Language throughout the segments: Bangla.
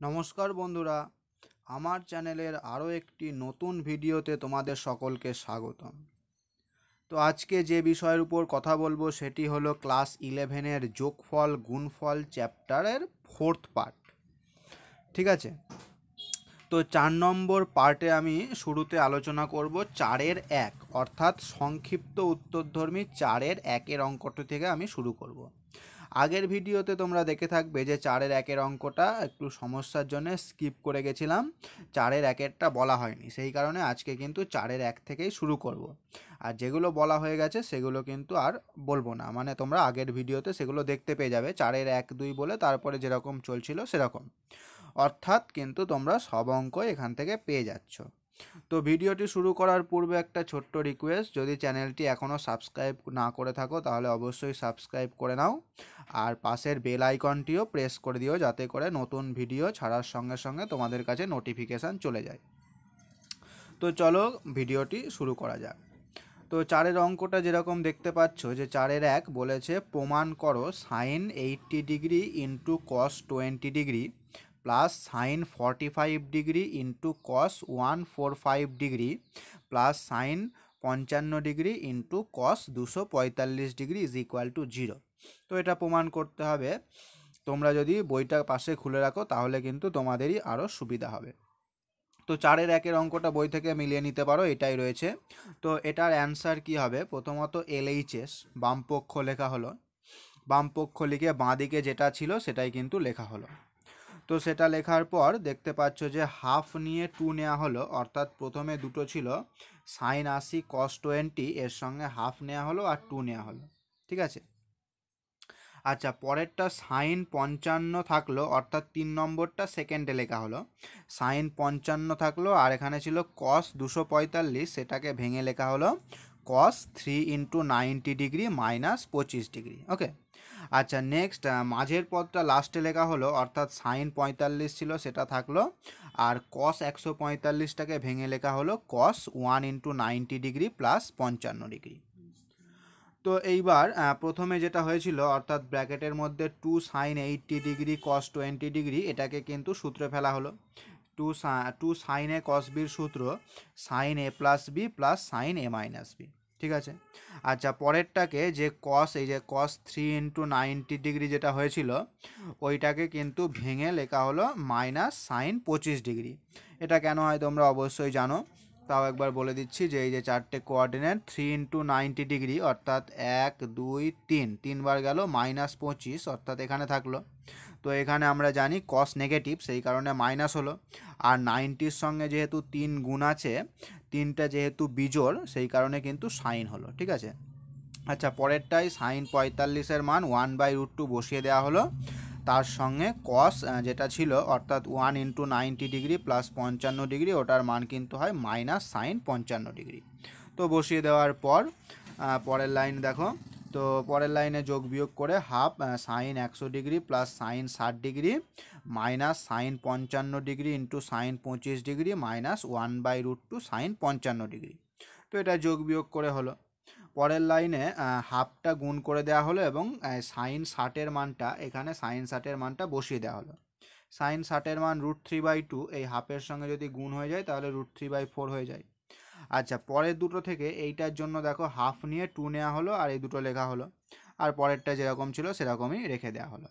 নমস্কার বন্ধুরা, আমার চ্যানেলের আরও একটি নতুন ভিডিওতে তোমাদের সকলকে স্বাগতম। তো আজকে যে বিষয়ের উপর কথা বলব সেটি হলো ক্লাস ইলেভেনের যোগফল, গুণফল চ্যাপ্টারের ফোর্থ পার্ট। ঠিক আছে? তো চার নম্বর পার্টে আমি শুরুতে আলোচনা করব চারের এক, অর্থাৎ সংক্ষিপ্ত উত্তরধর্মী চারের একের অঙ্কটি থেকে আমি শুরু করব। আগের ভিডিওতে তোমরা দেখে থাকবে যে চারের একের অঙ্কটা একটু সমস্যার জন্য স্কিপ করে গেছিলাম। চারের একেরটা বলা হয়নি। সেই কারণে আজকে কিন্তু চারের এক থেকেই শুরু করব। আর যেগুলো বলা হয়ে গেছে সেগুলো কিন্তু আর বলব না। মানে তোমরা আগের ভিডিওতে সেগুলো দেখতে পেয়ে যাবে। চারের এক, দুই বলে তারপরে যেরকম চলছিল সেরকম। অর্থাৎ কিন্তু তোমরা সব অঙ্ক এখান থেকে পেয়ে যাচ্ছ। তো ভিডিওটি শুরু করার পূর্বে একটা ছোট্ট রিকোয়েস্ট যদি চ্যানেলটি এখনও সাবস্ক্রাইব না করে থাকো, তাহলে অবশ্যই সাবস্ক্রাইব করে নাও। আর পাশের বেল আইকনটিও প্রেস করে দিও, যাতে করে নতুন ভিডিও ছাড়ার সঙ্গে সঙ্গে তোমাদের কাছে নোটিফিকেশান চলে যায়। তো চলো ভিডিওটি শুরু করা যাক। তো চারের অঙ্কটা যেরকম দেখতে পাচ্ছ, যে চারের এক বলেছে, প্রমাণ করো sine eighty degree into cos twenty degree plus sine forty five degree into cos one four five degree plus sine পঞ্চান্ন ডিগ্রি ইন্টু কস দুশো পঁয়তাল্লিশ degree is equal to zero তো এটা প্রমাণ করতে হবে। তোমরা যদি বইটা পাশে খুলে রাখো, তাহলে কিন্তু তোমাদেরই আরও সুবিধা হবে। তো চারের একের অঙ্কটা বই থেকে মিলিয়ে নিতে পারো, এটাই রয়েছে। তো এটার অ্যান্সার কি হবে? প্রথমত এলএইচএস বামপক্ষ লেখা হলো। বামপক্ষ লিখে বাঁ দিকে যেটা ছিল, সেটাই কিন্তু লেখা হলো। তো সেটা লেখার পর দেখতে পাচ্ছ যে হাফ নিয়ে টু নেওয়া হলো, অর্থাৎ প্রথমে দুটো ছিল। সাইন আশি কস টোয়েন্টি এর সঙ্গে হাফ নেওয়া হলো আর টু নেওয়া হলো। ঠিক আছে? আচ্ছা পরেরটা সাইন পঞ্চান্ন থাকল, অর্থাৎ তিন নম্বরটা সেকেন্ডে লেখা হলো। সাইন পঞ্চান্ন থাকল আর এখানে ছিল কস দুশো পঁয়তাল্লিশ, সেটাকে ভেঙে লেখা হলো cos three into ninety degree minus পঁচিশ ডিগ্রি ওকে আচ্ছা নেক্সট মাঝের পদটা লাস্টে লেখা হলো, অর্থাৎ সাইন পঁয়তাল্লিশ ছিল, সেটা থাকল। আর কস একশো পঁয়তাল্লিশটাকে ভেঙে লেখা হলো cos one into ninety degree plus পঞ্চান্ন ডিগ্রি তো এইবার প্রথমে যেটা হয়েছিল, অর্থাৎ ব্র্যাকেটের মধ্যে two sine eighty degree cos twenty degree এটাকে কিন্তু সূত্রে ফেলা হলো। Two two sine A cos বির সূত্র sine A plus B plus sine A minus B ঠিক আছে? আচ্ছা পরেরটাকে যে কস এই যে cos three into ninety degree যেটা হয়েছিল, ওইটাকে কিন্তু ভেঙে লেখা হলো মাইনাস সাইন পঁচিশ ডিগ্রি এটা কেন হয় তোমরা অবশ্যই জানো। তাও একবার বলে দিচ্ছি যে এই যে চারটে coordinate three into ninety degree অর্থাৎ এক, দুই, তিন, তিনবার গেল মাইনাস পঁচিশ, অর্থাৎ এখানে থাকল। তো এখানে আমরা জানি কস নেগেটিভ সেই কারণে মাইনাস হলো। আর নাইনটির সঙ্গে যেহেতু তিন গুণ আছে তিনটা যেহেতু বিজোড়, সেই কারণে কিন্তু সাইন হলো, ঠিক আছে? আচ্ছা পরেরটাই সাইন পঁয়তাল্লিশের মান ওয়ান বাই রুট টু বসিয়ে দেওয়া হলো। তার সঙ্গে কস যেটা ছিল, অর্থাৎ one into ninety degree plus পঞ্চান্ন ডিগ্রি, ওটার মান কিন্তু হয় মাইনাস সাইন পঞ্চান্ন ডিগ্রি। তো বসিয়ে দেওয়ার পর পরের লাইন দেখো। তো পরের লাইনে যোগ বিয়োগ করে হাফ সাইন একশো ডিগ্রি প্লাস সাইন ষাট ডিগ্রি মাইনাস সাইন পঞ্চান্ন ডিগ্রি ইন্টু সাইন পঁচিশ degree minus one by root two sine পঞ্চান্ন ডিগ্রি। তো এটা যোগ বিয়োগ করে হলো। পরের লাইনে হাফটা গুণ করে দেওয়া হলো এবং সাইন ষাটের মানটা, এখানে সাইন ষাটের মানটা বসিয়ে দেওয়া হলো। সাইন ষাটের মান রুট থ্রি বাই টু, এই হাফের সঙ্গে যদি গুণ হয়ে যায় তাহলে রুট থ্রি বাই ফোর হয়ে যায়। আচ্ছা পরের দুটো থেকে এইটার জন্য দেখো হাফ নিয়ে টু নেওয়া হলো আর এই দুটো লেখা হলো। আর পরেরটা যেরকম ছিল সেরকমই রেখে দেওয়া হলো।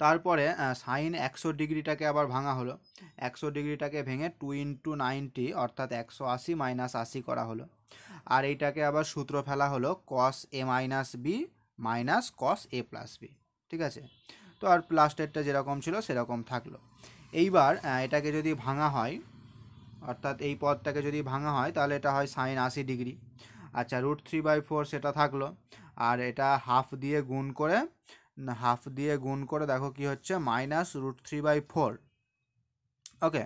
তারপরে সাইন একশো ডিগ্রিটাকে আবার ভাঙা হলো। একশো ডিগ্রিটাকে ভেঙে টু ইন্টু নাইনটি অর্থাৎ একশো আশি মাইনাস আশি করা হলো। আর এইটাকে আবার সূত্র ফেলা হলো cos A minus B minus cos A plus B ঠিক আছে? তো আর প্লাস্টেরটা যেরকম ছিল, সেরকম থাকল। এইবার এটাকে যদি ভাঙা হয়, অর্থাৎ এই পদটাকে যদি ভাঙা হয়, তাহলে এটা হয় সাইন আশি ডিগ্রি। আচ্ছা রুট থ্রি বাই ফোর সেটা থাকল। আর এটা হাফ দিয়ে গুণ করে হাফ দিয়ে গুণ করে দেখো কি হচ্ছে minus root three by four okay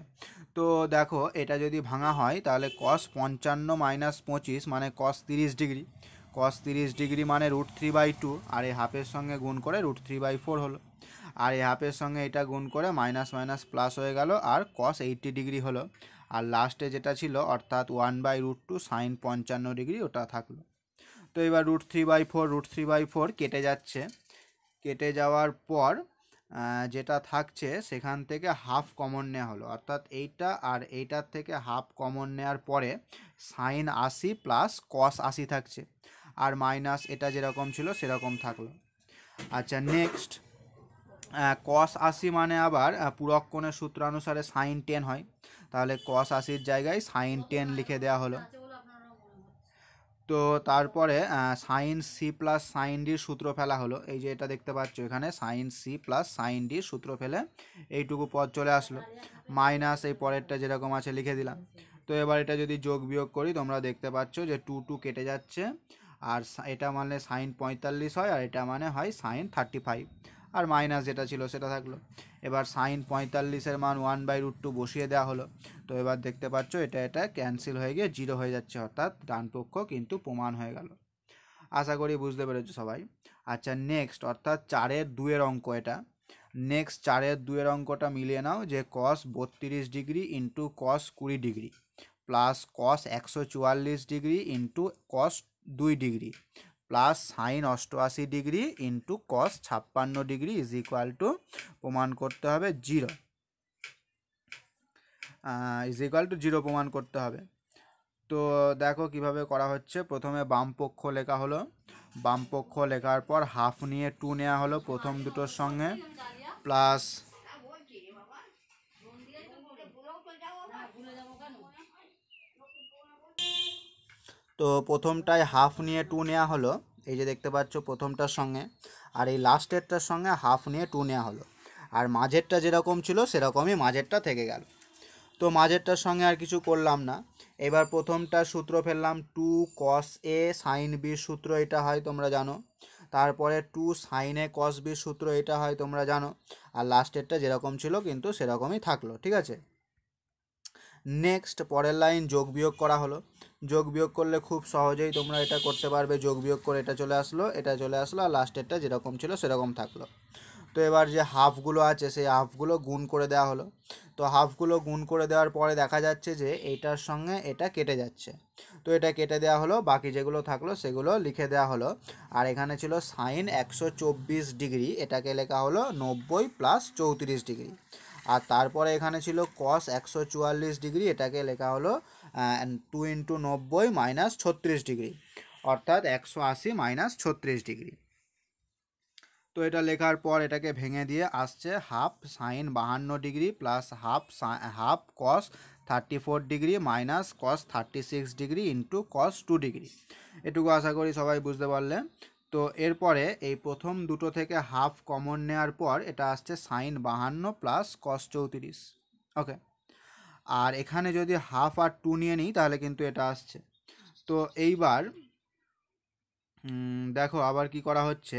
তো দেখো এটা যদি ভাঙা হয়, তাহলে কস পঞ্চান্ন মাইনাস পঁচিশ মানে কস তিরিশ ডিগ্রি। কস তিরিশ ডিগ্রি মানে রুট থ্রি বাই টু আর এই হাফের সঙ্গে গুণ করে রুট থ্রি বাই ফোর হলো। আর এই হাফের সঙ্গে এটা গুণ করে মাইনাস মাইনাস প্লাস হয়ে গেল, আর কস এইটটি ডিগ্রি হলো। আর লাস্টে যেটা ছিল, অর্থাৎ one by root two sine পঞ্চান্ন ডিগ্রি, ওটা থাকল। তো এবার root three by four root three by four কেটে যাচ্ছে। কেটে যাওয়ার পর যেটা থাকছে সেখান থেকে হাফ কমন নেওয়া হলো। অর্থাৎ এইটা আর এইটার থেকে হাফ কমন নেওয়ার পরে সাইন আশি প্লাস কস আশি থাকছে। আর মাইনাস এটা যেরকম ছিল সেরকম থাকল। আচ্ছা নেক্সট কস আশি মানে আবার পুরক্ষণের সূত্রানুসারে সাইন টেন হয়। তাহলে কস আশির জায়গায় সাইন টেন লিখে দেওয়া হলো। তো তারপরে সাইন সি প্লাস সাইন ডির সূত্র ফেলা হলো। এই যে এটা দেখতে পাচ্ছ এখানে সাইন সি প্লাস সাইন ডির সূত্র ফেলে এইটুকু পদ চলে আসলো। মাইনাস এই পরেরটা যেরকম আছে লিখে দিলাম। তো এবার এটা যদি যোগ বিয়োগ করি, তোমরা দেখতে পাচ্ছ যে টু টু কেটে যাচ্ছে। আর এটা মানে সাইন পঁয়তাল্লিশ হয়, আর এটা মানে হয় সাইন থার্টি ফাইভ আর মাইনাস যেটা ছিল সেটা থাকল। এবার সাইন পঁয়তাল্লিশের মান ওয়ান বাই রুট টু বসিয়ে দেওয়া হলো। তো এবার দেখতে পাচ্ছ এটা এটা ক্যান্সেল হয়ে গিয়ে জিরো হয়ে যাচ্ছে, অর্থাৎ ডান পক্ষ কিন্তু প্রমাণ হয়ে গেল। আশা করি বুঝতে পেরেছ সবাই। আচ্ছা নেক্সট অর্থাৎ চারের দুয়ের অঙ্ক এটা। নেক্সট চারের দুয়ের অঙ্কটা মিলিয়ে নাও যে কস বত্রিশ ডিগ্রি ইন্টু কস কুড়ি ডিগ্রি প্লাস কস একশো চুয়াল্লিশ ডিগ্রি ইন্টু কস দুই ডিগ্রি। প্লাস সাইন অষ্টআশি ডিগ্রি ইন্টু কস ছাপ্পান্ন ডিগ্রি ইজ ইকুয়াল টু প্রমাণ করতে হবে zero. Is equal to zero প্রমাণ করতে হবে। তো দেখো কীভাবে করা হচ্ছে। প্রথমে বাম পক্ষ লেখা হলো। বাম পক্ষ লেখার পর হাফ নিয়ে টু নেওয়া হলো প্রথম দুটোর সঙ্গে। প্লাস তো প্রথমটায় হাফ নিয়ে টু নেওয়া হলো। এই যে দেখতে পাচ্ছ প্রথমটার সঙ্গে। আর এই লাস্টেরটার সঙ্গে হাফ নিয়ে টু নেওয়া হলো। আর মাঝেরটা যেরকম ছিল সেরকমই মাঝেরটা থেকে গেল। তো মাঝেরটার সঙ্গে আর কিছু করলাম না। এবার প্রথমটা সূত্র ফেললাম টু কস এ সাইন বির সূত্র এটা হয় তোমরা জানো। তারপরে টু সাইন এ কস বির সূত্র এটা হয় তোমরা জানো। আর লাস্টেরটা যেরকম ছিল কিন্তু সেরকমই থাকল, ঠিক আছে? নেক্সট পরের লাইন যোগ বিয়োগ করা হলো। যোগ বিয়োগ করলে খুব সহজেই তোমরা এটা করতে পারবে, যোগ বিয়োগ করে এটা চলে আসলো, এটা চলে আসলো, আর লাস্টেরটা যেরকম ছিল সেরকম থাকল। তো এবার যে হাফগুলো আছে, সেই হাফগুলো গুণ করে দেওয়া হলো। তো হাফগুলো গুণ করে দেওয়ার পরে দেখা যাচ্ছে যে এইটার সঙ্গে এটা কেটে যাচ্ছে। তো এটা কেটে দেওয়া হলো, বাকি যেগুলো থাকল সেগুলো লিখে দেওয়া হলো। আর এখানে ছিল সাইন একশো চব্বিশ ডিগ্রি এটাকে লেখা হলো নব্বই প্লাস চৌত্রিশ ডিগ্রি আর তারপরে এখানে ছিল কস একশো চুয়াল্লিশ ডিগ্রি, এটাকে লেখা হলো টু ইন্টু নব্বই মাইনাস ছত্রিশ ডিগ্রি, অর্থাৎ একশো আশি মাইনাস ছত্রিশ ডিগ্রি। তো এটা লেখার পর এটাকে ভেঙে দিয়ে আসছে হাফ সাইন বাহান্ন degree plus half half cos thirty four degree minus cos thirty six degree into cos two degree. এটুকু আশা করি সবাই বুঝতে পারলে তো এরপরে এই প্রথম দুটো থেকে হাফ কমন নেওয়ার পর এটা আসছে সাইন বাহান্ন প্লাস কস চৌত্রিশ। ওকে। আর এখানে যদি হাফ আর টু নিয়ে নিই, তাহলে কিন্তু এটা আসছে। তো এইবার দেখো আবার কি করা হচ্ছে।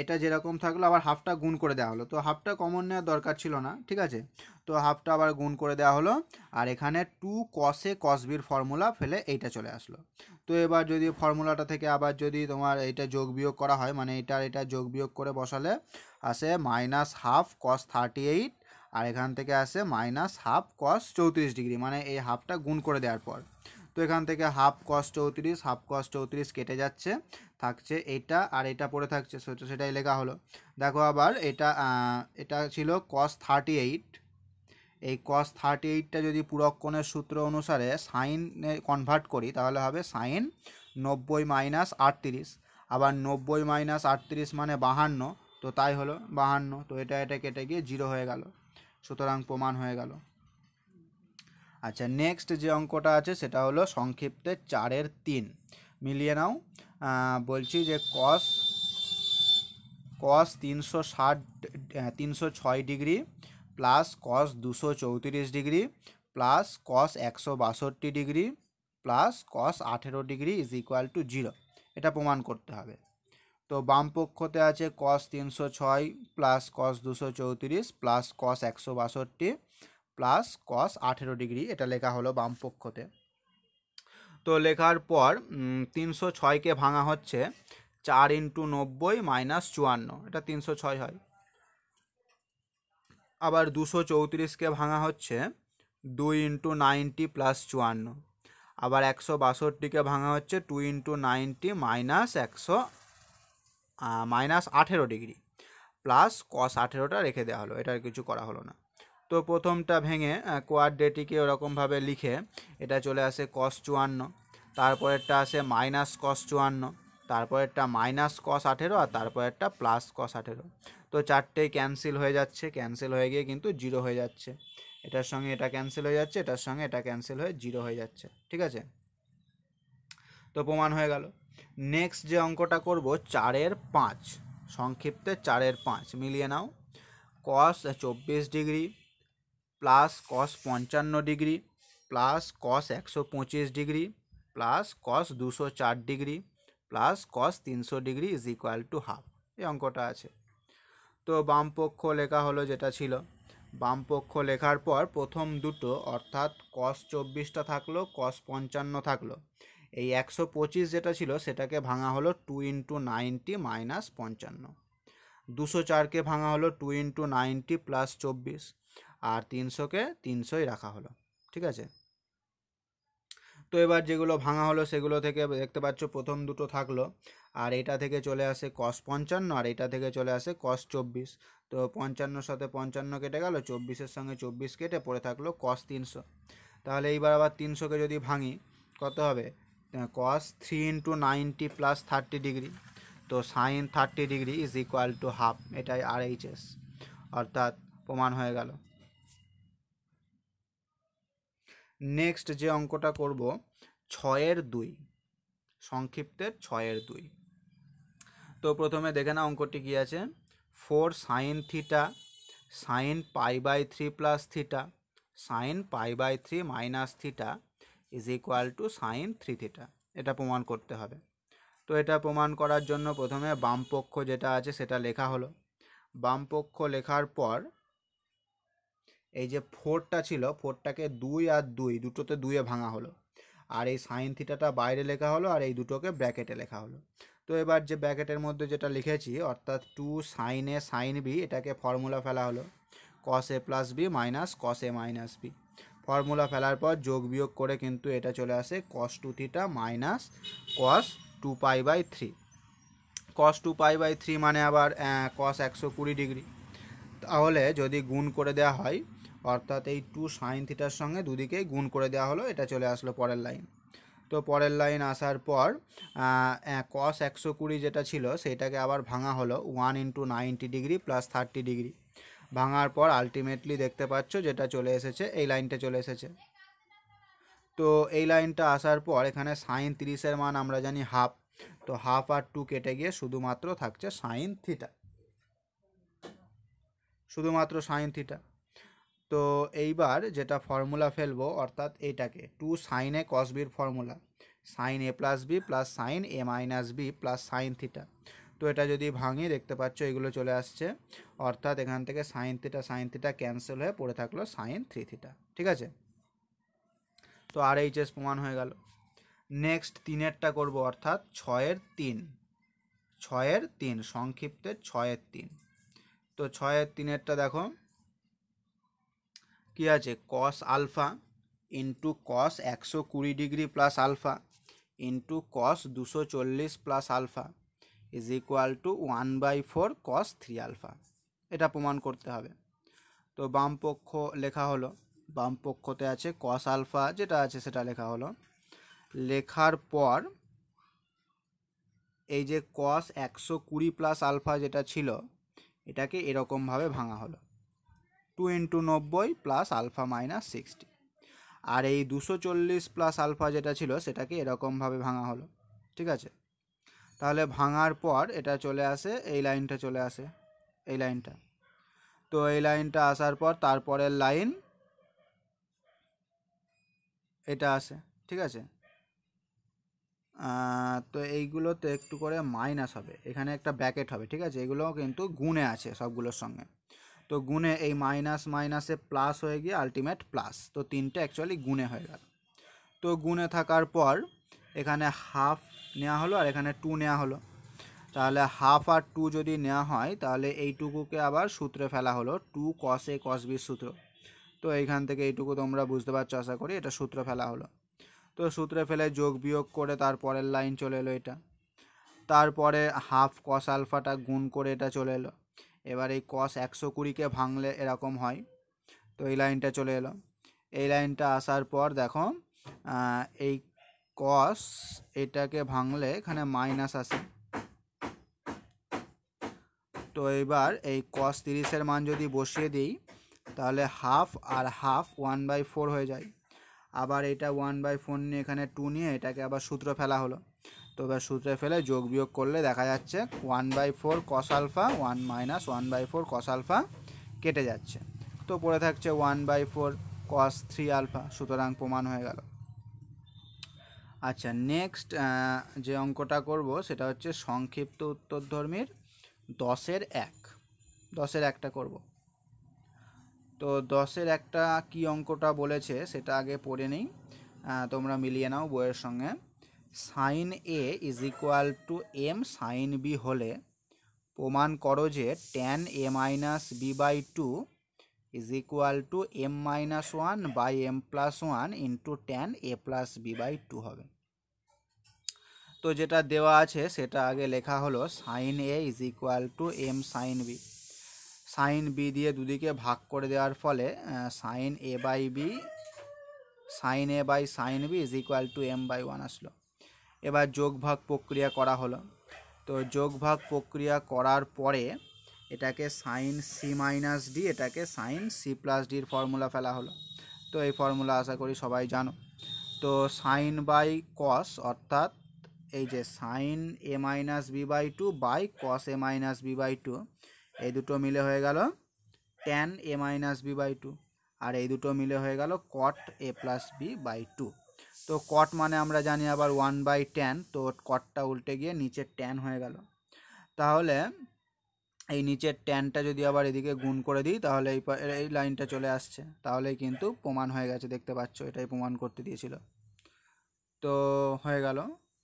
এটা যেরকম থাকল, আবার হাফটা গুণ করে দেওয়া হলো। তো হাফটা কমন নেওয়ার দরকার ছিল না, ঠিক আছে? তো হাফটা আবার গুণ করে দেওয়া হলো, আর এখানে টু কসে কসবির ফর্মুলা ফেলে এইটা চলে আসলো। তো এবার যদি ফর্মুলাটা থেকে আবার যদি তোমার এইটা যোগ বিয়োগ করা হয় মানে এটার এটা যোগ বিয়োগ করে বসালে আসে minus half cos thirty eight আর এখান থেকে আসে মাইনাস হাফ কস চৌত্রিশ ডিগ্রি মানে এই হাফটা গুণ করে দেওয়ার পর। তো এখান থেকে হাফ কস চৌত্রিশ হাফ কস চৌত্রিশ কেটে যাচ্ছে। থাকছে এটা আর এটা পড়ে থাকছে। সেটা সেটাই লেখা হলো। দেখো আবার এটা এটা ছিল কস থার্টি এইট এই কস থার্টি এইটটা যদি পুরক্ষণের সূত্র অনুসারে সাইনে কনভার্ট করি, তাহলে হবে সাইন নব্বই মাইনাস আটত্রিশ। আবার নব্বই মাইনাস আটত্রিশ মানে বাহান্ন, তো তাই হলো বাহান্ন। তো এটা এটা কেটে গিয়ে জিরো হয়ে গেল। সুতরাং প্রমাণ হয়ে গেল। আচ্ছা নেক্সট যে অঙ্কটা আছে, সেটা হলো সংক্ষিপ্তে চারের তিন। মিলিয়ে নাও। বলছি যে কস কস তিনশো ষাট তিনশো ছয় ডিগ্রি প্লাস কস দুশো চৌত্রিশ ডিগ্রি প্লাস কস একশো বাষট্টি ডিগ্রি প্লাস কস আঠেরো degree is equal to zero এটা প্রমাণ করতে হবে। তো বাম পক্ষতে আছে কস তিনশো ছয় প্লাস কস দুশো চৌত্রিশ প্লাস কস একশো বাষট্টি প্লাস কস আঠেরো ডিগ্রি। এটা লেখা হলো বাম পক্ষতে। তো লেখার পর তিনশো ছয়কে ভাঙা হচ্ছে, চার ইন্টু নব্বই মাইনাস চুয়ান্ন, এটা তিনশো ছয় হয়। আবার দুশো চৌত্রিশকে ভাঙা হচ্ছে, দুই ইন্টু নাইনটি প্লাস চুয়ান্ন। আবার একশো বাষট্টিকে ভাঙা হচ্ছে, টু ইন্টু নাইনটি মাইনাস একশো মাইনাস আঠেরো ডিগ্রি, প্লাস কস আঠেরোটা রেখে দেওয়া হলো এটা আর কিছু করা হলো না। তো প্রথমটা ভেঙে কোয়াড্রেটিকে ওরকমভাবে লিখে এটা চলে আসে কস চুয়ান্ন, তারপরেরটা আসে মাইনাস কস চুয়ান্ন, তারপরেরটা মাইনাস কস আঠেরো আর তারপরেরটা প্লাস কস আঠেরো। তো চারটেই ক্যান্সেল হয়ে যাচ্ছে ক্যান্সেল হয়ে গিয়ে কিন্তু জিরো হয়ে যাচ্ছে। এটার সঙ্গে এটা ক্যান্সেল হয়ে যাচ্ছে, এটার সঙ্গে এটা ক্যান্সেল হয়ে জিরো হয়ে যাচ্ছে, ঠিক আছে? তো প্রমাণ হয়ে গেল। নেক্সট যে অঙ্কটা করব, চারের পাঁচ, সংক্ষিপ্তে চারের পাঁচ, মিলিয়ে নাও। কস চব্বিশ ডিগ্রি প্লাস কস পঞ্চান্ন ডিগ্রি, প্লাস কস একশো পঁচিশ ডিগ্রি, প্লাস কস দুশো চার ডিগ্রি, প্লাস কস তিনশো degree is equal to half এই অঙ্কটা আছে। তো বাম পক্ষ লেখা হলো যেটা ছিল। বাম পক্ষ লেখার পর প্রথম দুটো, অর্থাৎ কস চব্বিশটা থাকল কস পঞ্চান্ন থাকল। এই একশো পঁচিশ যেটা ছিল, সেটাকে ভাঙা হলো টু ইন্টু নাইনটি মাইনাস পঞ্চান্ন। দুশো চারকে ভাঙা হলো টু ইন্টু নাইনটি প্লাস চব্বিশ। আর তিনশোকে তিনশোই রাখা হলো, ঠিক আছে? তো এবার যেগুলো ভাঙা হলো সেগুলো থেকে দেখতে পাচ্ছ প্রথম দুটো থাকল, আর এটা থেকে চলে আসে কস পঞ্চান্ন আর এটা থেকে চলে আসে কস চব্বিশ। তো পঞ্চান্নর সাথে পঞ্চান্ন কেটে গেল, চব্বিশের সঙ্গে চব্বিশ কেটে পড়ে থাকল কস তিনশো। তাহলে এইবার আবার তিনশোকে যদি ভাঙি, কত হবে? Cos three into ninety plus thirty degree তো sine thirty degree is equal to half এটাই আর এইচএস অর্থাৎ প্রমাণ হয়ে গেল। নেক্সট যে অঙ্কটা করব, ছয়ের দুই সংক্ষিপ্তের ছয়ের দুই। তো প্রথমে দেখে না অঙ্কটি কী আছে। Four sine theta, sine pi by three plus theta, sine pi by three minus theta is equal to sine three theta. এটা প্রমাণ করতে হবে। তো এটা প্রমাণ করার জন্য প্রথমে বাম পক্ষ যেটা আছে সেটা লেখা হলো। বাম পক্ষ লেখার পর এই যে ফোরটা ছিল, ফোরটাকে দুই আর দুই, দুটোতে দুইয়ে ভাঙা হলো। আর এই সাইন থিটাটা বাইরে লেখা হলো আর এই দুটোকে ব্র্যাকেটে লেখা হলো। তো এবার যে ব্র্যাকেটের মধ্যে যেটা লিখেছি, অর্থাৎ two sine A sine B এটাকে ফর্মুলা ফেলা হলো। Cos A plus B minus cos A minus B formula ফেলার পর যোগ বিয়োগ করে কিন্তু এটা চলে আসে cos two theta minus cos two pi by three cos two pi by three মানে আবার কস একশো কুড়ি ডিগ্রি তাহলে যদি গুণ করে দেওয়া হয় অর্থাৎ এই টু সাইন থিটার সঙ্গে দুদিকেই গুণ করে দেওয়া হলো, এটা চলে আসলো পরের লাইন তো পরের লাইন আসার পর কস একশো কুড়ি যেটা ছিল, সেটাকে আবার ভাঙা হলো one into ninety degree plus thirty degree ভাঙার পর আলটিমেটলি দেখতে পাচ্ছ যেটা চলে এসেছে, এই লাইনটা চলে এসেছে। তো এই লাইনটা আসার পর এখানে সাইন তিরিশের মান আমরা জানি হাফ তো হাফ আর টু কেটে গিয়ে শুধুমাত্র থাকছে সাইন থিটা শুধুমাত্র সাইন থিটা তো এইবার যেটা ফর্মুলা ফেলব, অর্থাৎ এইটাকে two sine A cos formula sine A plus B plus sine A minus B plus sine theta তো এটা যদি ভাঙি, দেখতে পাচ্ছ এগুলো চলে আসছে, অর্থাৎ এখান থেকে sine theta sine theta cancel হয়ে পড়ে থাকল সাইন থ্রি থিটা ঠিক আছে? তো আর এইচএস প্রমাণ হয়ে গেল। নেক্সট তিনেরটা করব, অর্থাৎ ছয়ের তিন ছয়ের তিন, সংক্ষিপ্তে ছয়ের তিন। তো ছয়ের তিনেরটা দেখো কি আছে? কস আলফা ইন্টু কস একশো কুড়ি degree plus alpha into cos দুশো চল্লিশ plus alpha is equal to one by four cos three alpha এটা প্রমাণ করতে হবে। তো বাম পক্ষ লেখা হলো, বাম পক্ষতে আছে কস আলফা যেটা আছে সেটা লেখা হলো। লেখার পর এই যে কস একশো কুড়ি প্লাস আলফা যেটা ছিল, এটাকে এরকমভাবে ভাঙা হলো। টু ইন্টু নব্বই প্লাস আলফা মাইনাস সিক্সটি। আর এই দুশো চল্লিশ প্লাস আলফা যেটা ছিল সেটাকে এরকমভাবে ভাঙা হলো, ঠিক আছে? তাহলে ভাঙার পর এটা চলে আসে, এই লাইনটা চলে আসে, এই লাইনটা। তো এই লাইনটা আসার পর তারপরের লাইন এটা আসে, ঠিক আছে? তো এইগুলোতে একটু করে মাইনাস হবে, এখানে একটা ব্যাকেট হবে, ঠিক আছে? এগুলো কিন্তু গুণে আছে সবগুলোর সঙ্গে। তো গুণে এই মাইনাস মাইনাসে প্লাস হয়ে গিয়ে আলটিমেট প্লাস তো তিনটে অ্যাকচুয়ালি গুণে হয়ে গেল। তো গুণে থাকার পর এখানে হাফ নেওয়া হলো আর এখানে টু নেওয়া হলো। তাহলে হাফ আর টু যদি নেওয়া হয়, তাহলে এইটুকুকে আবার সূত্রে ফেলা হলো। টু কস এ কস বির সূত্র। তো এইখান থেকে এইটুকু তোমরা বুঝতে পারছ আশা করি, এটা সূত্র ফেলা হলো। তো সূত্রে ফেলে যোগ বিয়োগ করে তারপরের লাইন চলে এলো এটা। তারপরে হাফ কস আলফাটা গুণ করে এটা চলে এলো। এবার এই কস একশো কুড়িকে ভাঙলে এরকম হয়। তো এই লাইনটা চলে এলো। এই লাইনটা আসার পর দেখো এই কস এটাকে ভাঙলে এখানে মাইনাস আসে। তো এবার এই কস তিরিশের মান যদি বসিয়ে দিই, তাহলে হাফ আর হাফ ওয়ান বাই ফোর হয়ে যায়। আবার এটা ওয়ান বাই ফোর নিয়ে এখানে টু নিয়ে এটাকে আবার সূত্র ফেলা হলো। তো এবার সূত্রে ফেলে যোগ বিয়োগ করলে দেখা যাচ্ছে one by four cos alpha one minus one by four cos alpha কেটে যাচ্ছে। তো পড়ে থাকছে one by four cos three alpha সুতরাং প্রমাণ হয়ে গেল। আচ্ছা নেক্সট যে অঙ্কটা করব সেটা হচ্ছে সংক্ষিপ্ত উত্তরধর্মীর দশের এক। দশের একটা করব। তো দশের একটা কি অঙ্কটা বলেছে সেটা আগে পড়ে নিই। তোমরা মিলিয়ে নাও বইয়ের সঙ্গে। Sine A is equal to M sine B হলে প্রমাণ করো যে tan A minus B by two is equal to M minus one by M plus one into tan A plus B by two হবে। তো যেটা দেওয়া আছে সেটা আগে লেখা হলো sine A is equal to M sine B sine B দিয়ে দুদিকে ভাগ করে দেওয়ার ফলে sine A by B sine A by sine B is equal to M by one আসলো। এবার যোগ ভাগ প্রক্রিয়া করা হলো। তো যোগ ভাগ প্রক্রিয়া করার পরে এটাকে সাইন সি মাইনাস ডি এটাকে সাইন সি প্লাস ডির ফর্মুলা ফেলা হলো। তো এই ফর্মুলা আশা করি সবাই জানো। তো সাইন বাই কস অর্থাৎ এই যে sine A minus B by two by cos A minus B by two এই দুটো মিলে হয়ে গেল tan A minus B by two আর এই দুটো মিলে হয়ে গেল cot A plus B by two তো কট মানে আমরা জানি আবার ওয়ান বাই টেন তো কটটা উল্টে গিয়ে নিচের ট্যান হয়ে গেল। তাহলে এই নিচের ট্যানটা যদি আবার এদিকে গুণ করে দিই, তাহলে এই এই লাইনটা চলে আসছে। তাহলেই কিন্তু প্রমাণ হয়ে গেছে, দেখতে পাচ্ছ, এটাই প্রমাণ করতে দিয়েছিল। তো হয়ে গেল,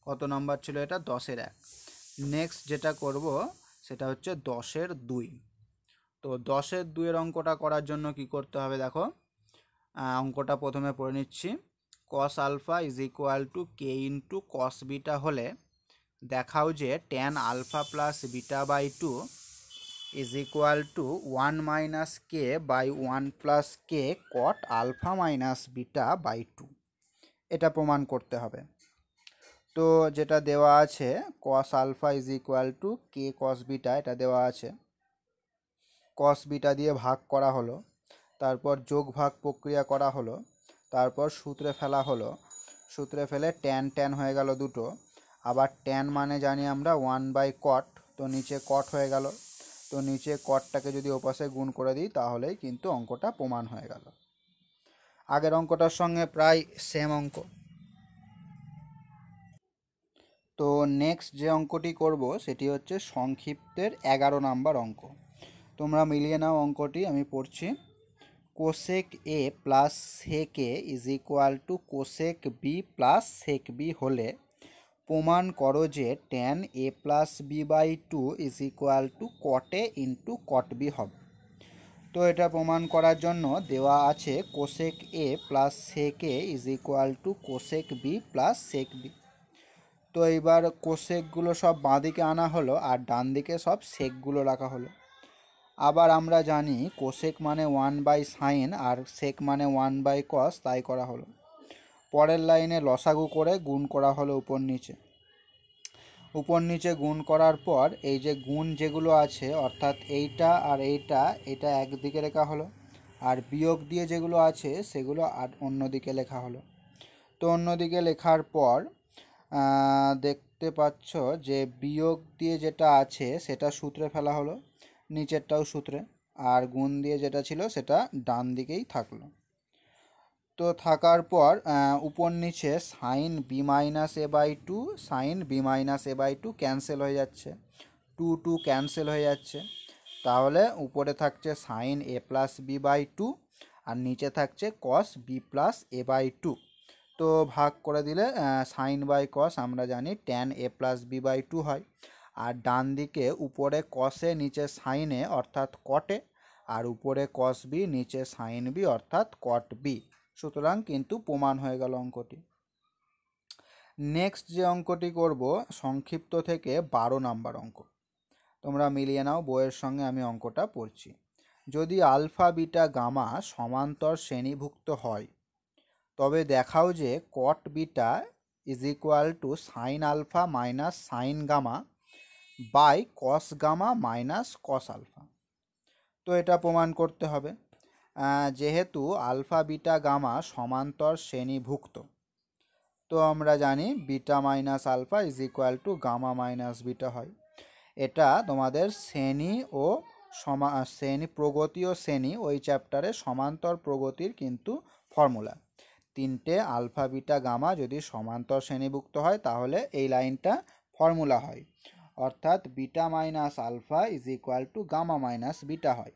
কত নাম্বার ছিল এটা? দশের এক। নেক্সট যেটা করব, সেটা হচ্ছে দশের দুই। তো দশের দুইয়ের অঙ্কটা করার জন্য কি করতে হবে দেখো? অঙ্কটা প্রথমে পড়ে নিচ্ছি। Cos alpha is equal to K into cos beta হলে দেখাও যে tan alpha plus beta by two is equal to one minus K by one plus K cot alpha minus beta by two এটা প্রমাণ করতে হবে। তো যেটা দেওয়া আছে cos alpha is equal to K cos beta এটা দেওয়া আছে। কস বিটা দিয়ে ভাগ করা হলো, তারপর যোগ ভাগ প্রক্রিয়া করা হলো। তারপর সূত্রে ফেলা হলো। সূত্রে ফেলে ট্যান ট্যান হয়ে গেল দুটো। আবার ট্যান মানে জানি আমরা ওয়ান বাই কট তো নিচে কট হয়ে গেল। তো নিচে কটটাকে যদি ওপাশে গুণ করে দিই, তাহলেই কিন্তু অঙ্কটা প্রমাণ হয়ে গেল। আগের অঙ্কটার সঙ্গে প্রায় সেম অঙ্ক। তো নেক্সট যে অঙ্কটি করব, সেটি হচ্ছে সংক্ষিপ্তের এগারো নাম্বার অঙ্ক। তোমরা মিলিয়ে নাও অঙ্কটি, আমি পড়ছি। Cosec A plus sec A is equal to cosec B plus sec B হলে প্রমাণ করো যে tan A plus B by two is equal to cot A into cot B হবে। তো এটা প্রমাণ করার জন্য দেওয়া আছে cosec A plus sec A is equal to cosec B plus sec B. তো এইবার কোসেকগুলো সব বাঁ দিকে আনা হলো আর ডান দিকে সব সেকগুলো রাখা হলো। আবার আমরা জানি কোসেক মানে ওয়ান বাই সাইন আর সেক মানে ওয়ান বাই কস, তাই করা হলো। পরের লাইনে লসাগু করে গুণ করা হলো উপর নিচে। উপর নিচে গুণ করার পর এই যে গুণ যেগুলো আছে, অর্থাৎ এইটা আর এইটা, এটা একদিকে লেখা হলো। আর বিয়োগ দিয়ে যেগুলো আছে, সেগুলো আর অন্যদিকে লেখা হলো। তো অন্যদিকে লেখার পর দেখতে পাচ্ছ যে বিয়োগ দিয়ে যেটা আছে, সেটা সূত্রে ফেলা হলো। নিচেরটাও সূত্রে, আর গুণ দিয়ে যেটা ছিল সেটা ডান দিকেই থাকল। তো থাকার পর উপর নিচে sine B minus A by two sine B minus A by two cancel হয়ে যাচ্ছে। টু টু ক্যান্সেল হয়ে যাচ্ছে। তাহলে উপরে থাকছে sine A plus B by two আর নিচে থাকছে cos B plus A by two তো ভাগ করে দিলে সাইন বাই কস আমরা জানি tan A plus B by two হয়। আর ডান দিকে উপরে কসে নিচে সাইনে অর্থাৎ কটে আর উপরে কস বি নিচে সাইন বি অর্থাৎ কট বি সুতরাং কিন্তু প্রমাণ হয়ে গেল অঙ্কটি। নেক্সট যে অঙ্কটি করব, সংক্ষিপ্ত থেকে বারো নাম্বার অঙ্ক। তোমরা মিলিয়ে নাও, বইয়ের সঙ্গে আমি অঙ্কটা পড়ছি। যদি আলফা, বিটা, গামা সমান্তর শ্রেণীভুক্ত হয়, তবে দেখাও যে cot beta is equal to sine alpha minus sine gamma by cos gamma minus cos alpha তো এটা প্রমাণ করতে হবে। যেহেতু আলফা বিটা গামা সমান্তর শ্রেণীভুক্ত, তো আমরা জানি beta minus alpha is equal to gamma minus beta হয়। এটা তোমাদের শ্রেণি ও সমা, শ্রেণি প্রগতি ও শ্রেণি ওই চ্যাপ্টারে সমান্তর প্রগতির কিন্তু ফর্মুলা তিনটে আলফা বিটা গামা যদি সমান্তর শ্রেণীভুক্ত হয়, তাহলে এই লাইনটা ফর্মুলা হয়। অর্থাৎ beta minus alpha is equal to gamma minus beta হয়।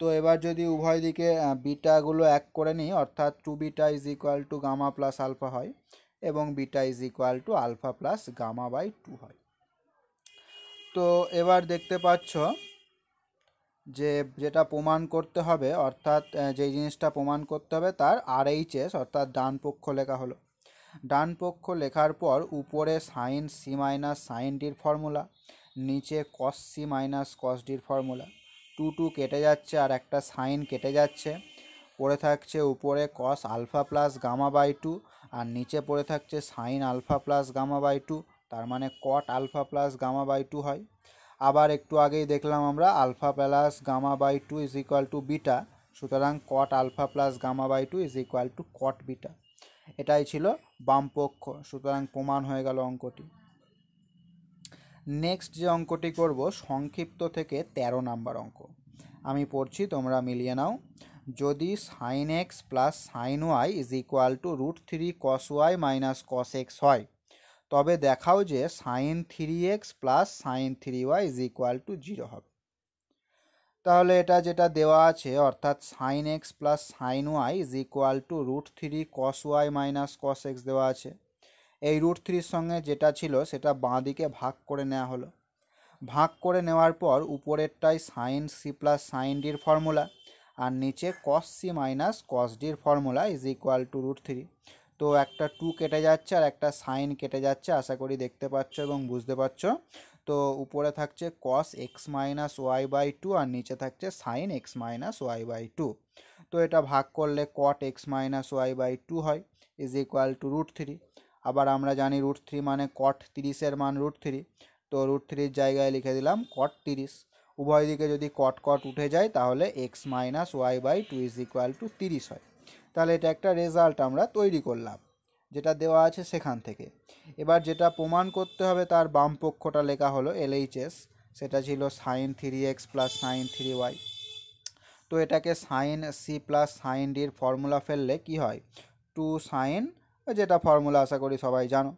তো এবার যদি উভয় দিকে বিটাগুলো এক করে নিই, অর্থাৎ two beta is equal to gamma plus alpha হয় এবং beta is equal to alpha plus gamma by two হয়। তো এবার দেখতে পাচ্ছ যে যেটা প্রমাণ করতে হবে, অর্থাৎ যেই জিনিসটা প্রমাণ করতে হবে তার আর এইচএস অর্থাৎ ডান পক্ষ লেখা হলো। ডান পক্ষ লেখার পর উপরে সাইন সি মাইনাস সাইন ডির ফর্মুলা নিচে কস সি মাইনাস কস ডির ফর্মুলা টু টু কেটে যাচ্ছে আর একটা সাইন কেটে যাচ্ছে। পড়ে থাকছে উপরে cos alpha plus gamma by two আর নিচে পড়ে থাকছে sine alpha plus gamma by two তার মানে cot alpha plus gamma by two হয়। আবার একটু আগেই দেখলাম আমরা alpha plus gamma by two is equal to beta সুতরাং cot alpha plus gamma by two is equal to cot beta এটাই ছিল বামপক্ষ সুতরাং প্রমাণ হয়ে গেল অঙ্কটি। নেক্সট যে অঙ্কটি করব, সংক্ষিপ্ত থেকে ১৩ নাম্বার অঙ্ক। আমি পড়ছি, তোমরা মিলিয়ে নাও। যদি sine X plus sine Y is equal to root three cos Y minus cos X হয়, তবে দেখাও যে sine three X plus sine three Y is equal to zero হবে। তাহলে এটা যেটা দেওয়া আছে, অর্থাৎ sine X plus sine Y is equal to root three cos Y minus cos X দেওয়া আছে। এই রুট থ্রির সঙ্গে যেটা ছিল, সেটা বাঁ দিকে ভাগ করে নেওয়া হলো। ভাগ করে নেওয়ার পর উপরেরটাই সাইন সি প্লাস সাইন ডির ফর্মুলা আর নিচে কস সি মাইনাস কস ডির formula is equal to root three তো একটা টু কেটে যাচ্ছে আর একটা সাইন কেটে যাচ্ছে, আশা করি দেখতে পাচ্ছ এবং বুঝতে পারছ। তো উপরে থাকছে cos X minus Y by two আর নিচে থাকছে sine X minus Y by two তো এটা ভাগ করলে cot X minus Y by two হয় is equal to root three আবার আমরা জানি রুট থ্রি মানে কট তিরিশের মান রুট থ্রি তো রুট থ্রির জায়গায় লিখে দিলাম কট তিরিশ। উভয় দিকে যদি কট কট উঠে যায়, তাহলে X minus Y by two is equal to তিরিশ হয়। তাহলে এটা একটা রেজাল্ট আমরা তৈরি করলাম। যেটা দেওয়া আছে সেখান থেকে। এবার যেটা প্রমাণ করতে হবে, তার বাম পক্ষটা লেখা হলো এলএইচএস। সেটা ছিল sine three X plus sine three Y তো এটাকে সাইন সি প্লাস সাইন ডির ফর্মুলা ফেললে কি হয়? টু সাইন যেটা ফর্মুলা আশা করি সবাই জানো।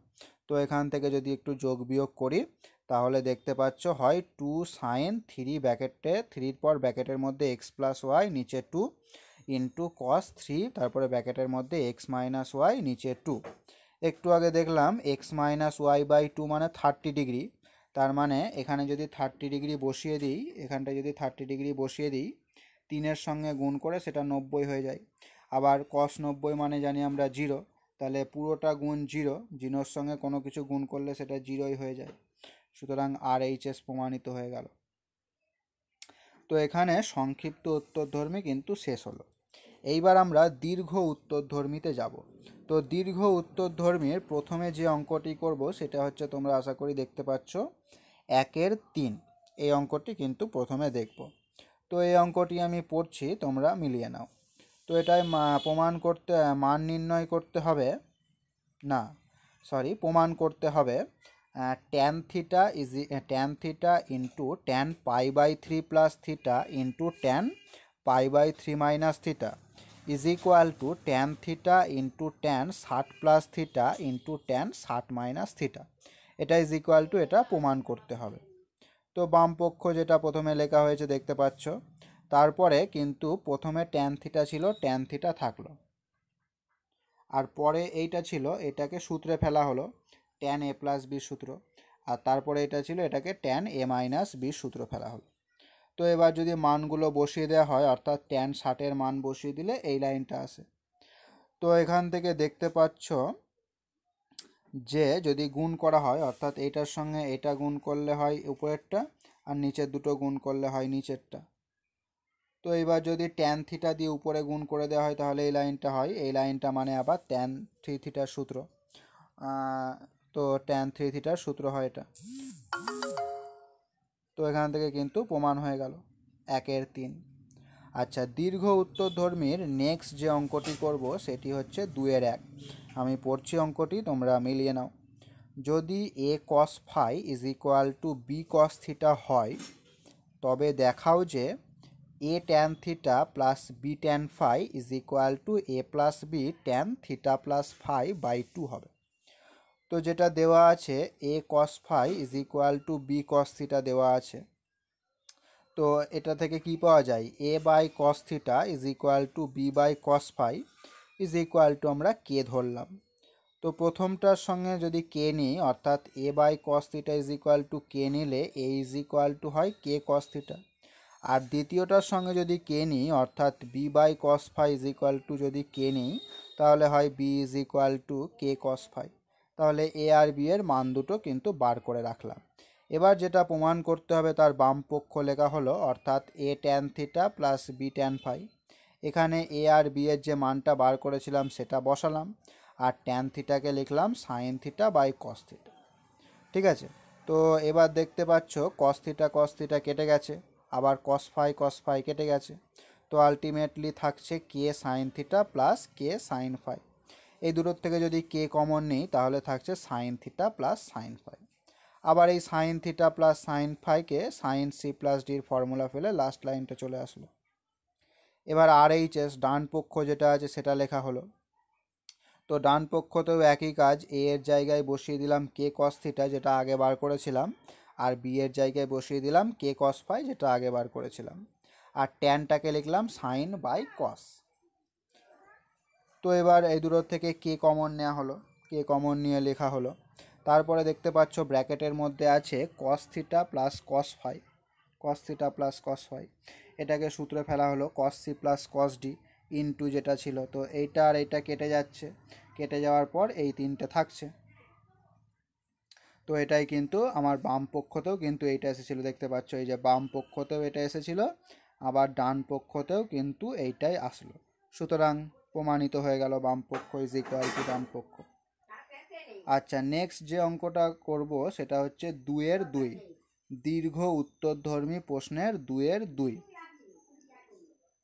তো এখান থেকে যদি একটু যোগ বিয়োগ করি, তাহলে দেখতে পাচ্ছ হয় টু সাইন থ্রি ব্যাকেটে থ্রির পর ব্যাকেটের মধ্যে এক্স প্লাস ওয়াই নিচে টু ইন্টু কস থ্রি তারপরে ব্যাকেটের মধ্যে এক্স মাইনাস ওয়াই নিচে টু একটু আগে দেখলাম X minus Y by two মানে থার্টি ডিগ্রি তার মানে এখানে যদি থার্টি ডিগ্রি বসিয়ে দিই, এখানটায় যদি থার্টি ডিগ্রি বসিয়ে দিই, তিনের সঙ্গে গুণ করে সেটা নব্বই হয়ে যায়। আবার কস নব্বই মানে জানি আমরা জিরো তাহলে পুরোটা গুণ জিরো জিরোর সঙ্গে কোনো কিছু গুণ করলে সেটা জিরোই হয়ে যায়। সুতরাং আর এইচএস প্রমাণিত হয়ে গেল। তো এখানে সংক্ষিপ্ত উত্তরধর্মী কিন্তু শেষ হলো। এইবার আমরা দীর্ঘ উত্তরধর্মীতে যাব। তো দীর্ঘ উত্তরধর্মীর প্রথমে যে অঙ্কটি করব, সেটা হচ্ছে তোমরা আশা করি দেখতে পাচ্ছ, একের তিন। এই অঙ্কটি কিন্তু প্রথমে দেখব। তো এই অঙ্কটি আমি পড়ছি, তোমরা মিলিয়ে নাও। তো এটাই প্রমাণ করতে, মান নির্ণয় করতে হবে। না সরি প্রমাণ করতে হবে। Tan theta is tan theta into tan pi by three plus theta into tan pi by three minus theta is equal to tan theta into tan ষাট প্লাস থিটা ইন্টু ট্যান ষাট মাইনাস থিটা এটা ইজ ইকুয়াল টু এটা প্রমাণ করতে হবে। তো বাম পক্ষ যেটা প্রথমে লেখা হয়েছে দেখতে পাচ্ছ, তারপরে কিন্তু প্রথমে ট্যান থিটা ছিল ট্যান থিটা থাকল। আর পরে এইটা ছিল, এটাকে সূত্রে ফেলা হলো ট্যান এ প্লাস বি সূত্র। আর তারপরে এটা ছিল, এটাকে ট্যান এ মাইনাস বি সূত্র ফেলা হলো। তো এবার যদি মানগুলো বসিয়ে দেওয়া হয়, অর্থাৎ ট্যান ষাটের মান বসিয়ে দিলে এই লাইনটা আসে। তো এখান থেকে দেখতে পাচ্ছ যে যদি গুণ করা হয়, অর্থাৎ এইটার সঙ্গে এটা গুণ করলে হয় উপরেরটা আর নিচের দুটো গুণ করলে হয় নিচেরটা। তো এবার যদি ট্যান থিটা দিয়ে উপরে গুণ করে দেওয়া হয়, তাহলে এই লাইনটা হয়। এই লাইনটা মানে আবার ট্যান থ্রি থিটার সূত্র। তো ট্যান থ্রি থিটার সূত্র হয় এটা। তো এখান থেকে কিন্তু প্রমাণ হয়ে গেল। একের তিন। আচ্ছা দীর্ঘ উত্তরধর্মীর নেক্সট যে অঙ্কটি করব, সেটি হচ্ছে দুয়ের এক। আমি পড়ছি অঙ্কটি, তোমরা মিলিয়ে নাও। যদি A cos phi is equal to B cos theta হয়, তবে দেখাও যে A tan theta plus B tan phi is equal to A plus B tan theta plus phi by two হবে। তো যেটা দেওয়া আছে A cos phi is equal to B cos theta দেওয়া আছে। তো এটা থেকে কি পাওয়া যায়? A by cos theta is equal to B by cos phi is equal to আমরা কে ধরলাম। তো প্রথমটার সঙ্গে যদি কে নিই, অর্থাৎ A by cos theta is equal to K নিলে এ ইজ ইকুয়াল টু হয় কে কস থিটা আর দ্বিতীয়টার সঙ্গে যদি কে নিই, অর্থাৎ B by cos phi is equal to যদি কে নিই, তাহলে হয় B is equal to K cos phi তাহলে এ আর বি এর মান দুটো কিন্তু বার করে রাখলাম। এবার যেটা প্রমাণ করতে হবে তার বাম পক্ষ লেখা হলো, অর্থাৎ A tan theta plus B tan phi এখানে এ আর বি এর যে মানটা বার করেছিলাম সেটা বসালাম, আর ট্যান থিটাকে লিখলাম sine theta by cos theta ঠিক আছে? তো এবার দেখতে পাচ্ছ কস থিটা কস থিটা কেটে গেছে, আবার কস ফাই কস ফাই কেটে গেছে। তো আলটিমেটলি থাকছে K sine theta plus K sine phi এই দুটোর থেকে যদি কে কমন নিই, তাহলে থাকছে sine theta plus sine phi আবার এই সাইন থিটা প্লাস সাইন ফাইকে সাইন সি প্লাস ডির ফর্মুলা ফেলে লাস্ট লাইনটা চলে আসলো। এবার আর এইচ এস ডান পক্ষ যেটা আছে সেটা লেখা হলো। তো ডান পক্ষ তো একই কাজ এ এর জায়গায় বসিয়ে দিলাম কে কস থিটা যেটা আগে বার করেছিলাম, আর বি এর জায়গায় বসিয়ে দিলাম কে কস ফাই যেটা আগে বার করেছিলাম। আর ট্যানটাকে লিখলাম সাইন বাই কস তো এবার এই দুটোর থেকে কে কমন নেওয়া হলো? কে কমন নিয়ে লেখা হলো? তারপরে দেখতে পাচ্ছ ব্র্যাকেটের মধ্যে আছে cos theta plus cos phi cos theta plus cos phi এটাকে সূত্রে ফেলা হলো cos C plus cos D into যেটা ছিল। তো এইটা আর এইটা কেটে যাচ্ছে। কেটে যাওয়ার পর এই তিনটে থাকছে। তো এটাই কিন্তু আমার বাম পক্ষতেও কিন্তু এইটা এসেছিল। দেখতে পাচ্ছ এই যে বাম পক্ষতেও এটা এসেছিল, আবার ডান পক্ষতেও কিন্তু এইটাই আসলো। সুতরাং প্রমাণিত হয়ে গেল বামপক্ষ ইজ ইকুয়াল টু ডান পক্ষ আচ্ছা নেক্সট যে অঙ্কটা করব সেটা হচ্ছে দুয়ের দুই। দীর্ঘ উত্তরধর্মী প্রশ্নের দুয়ের দুই।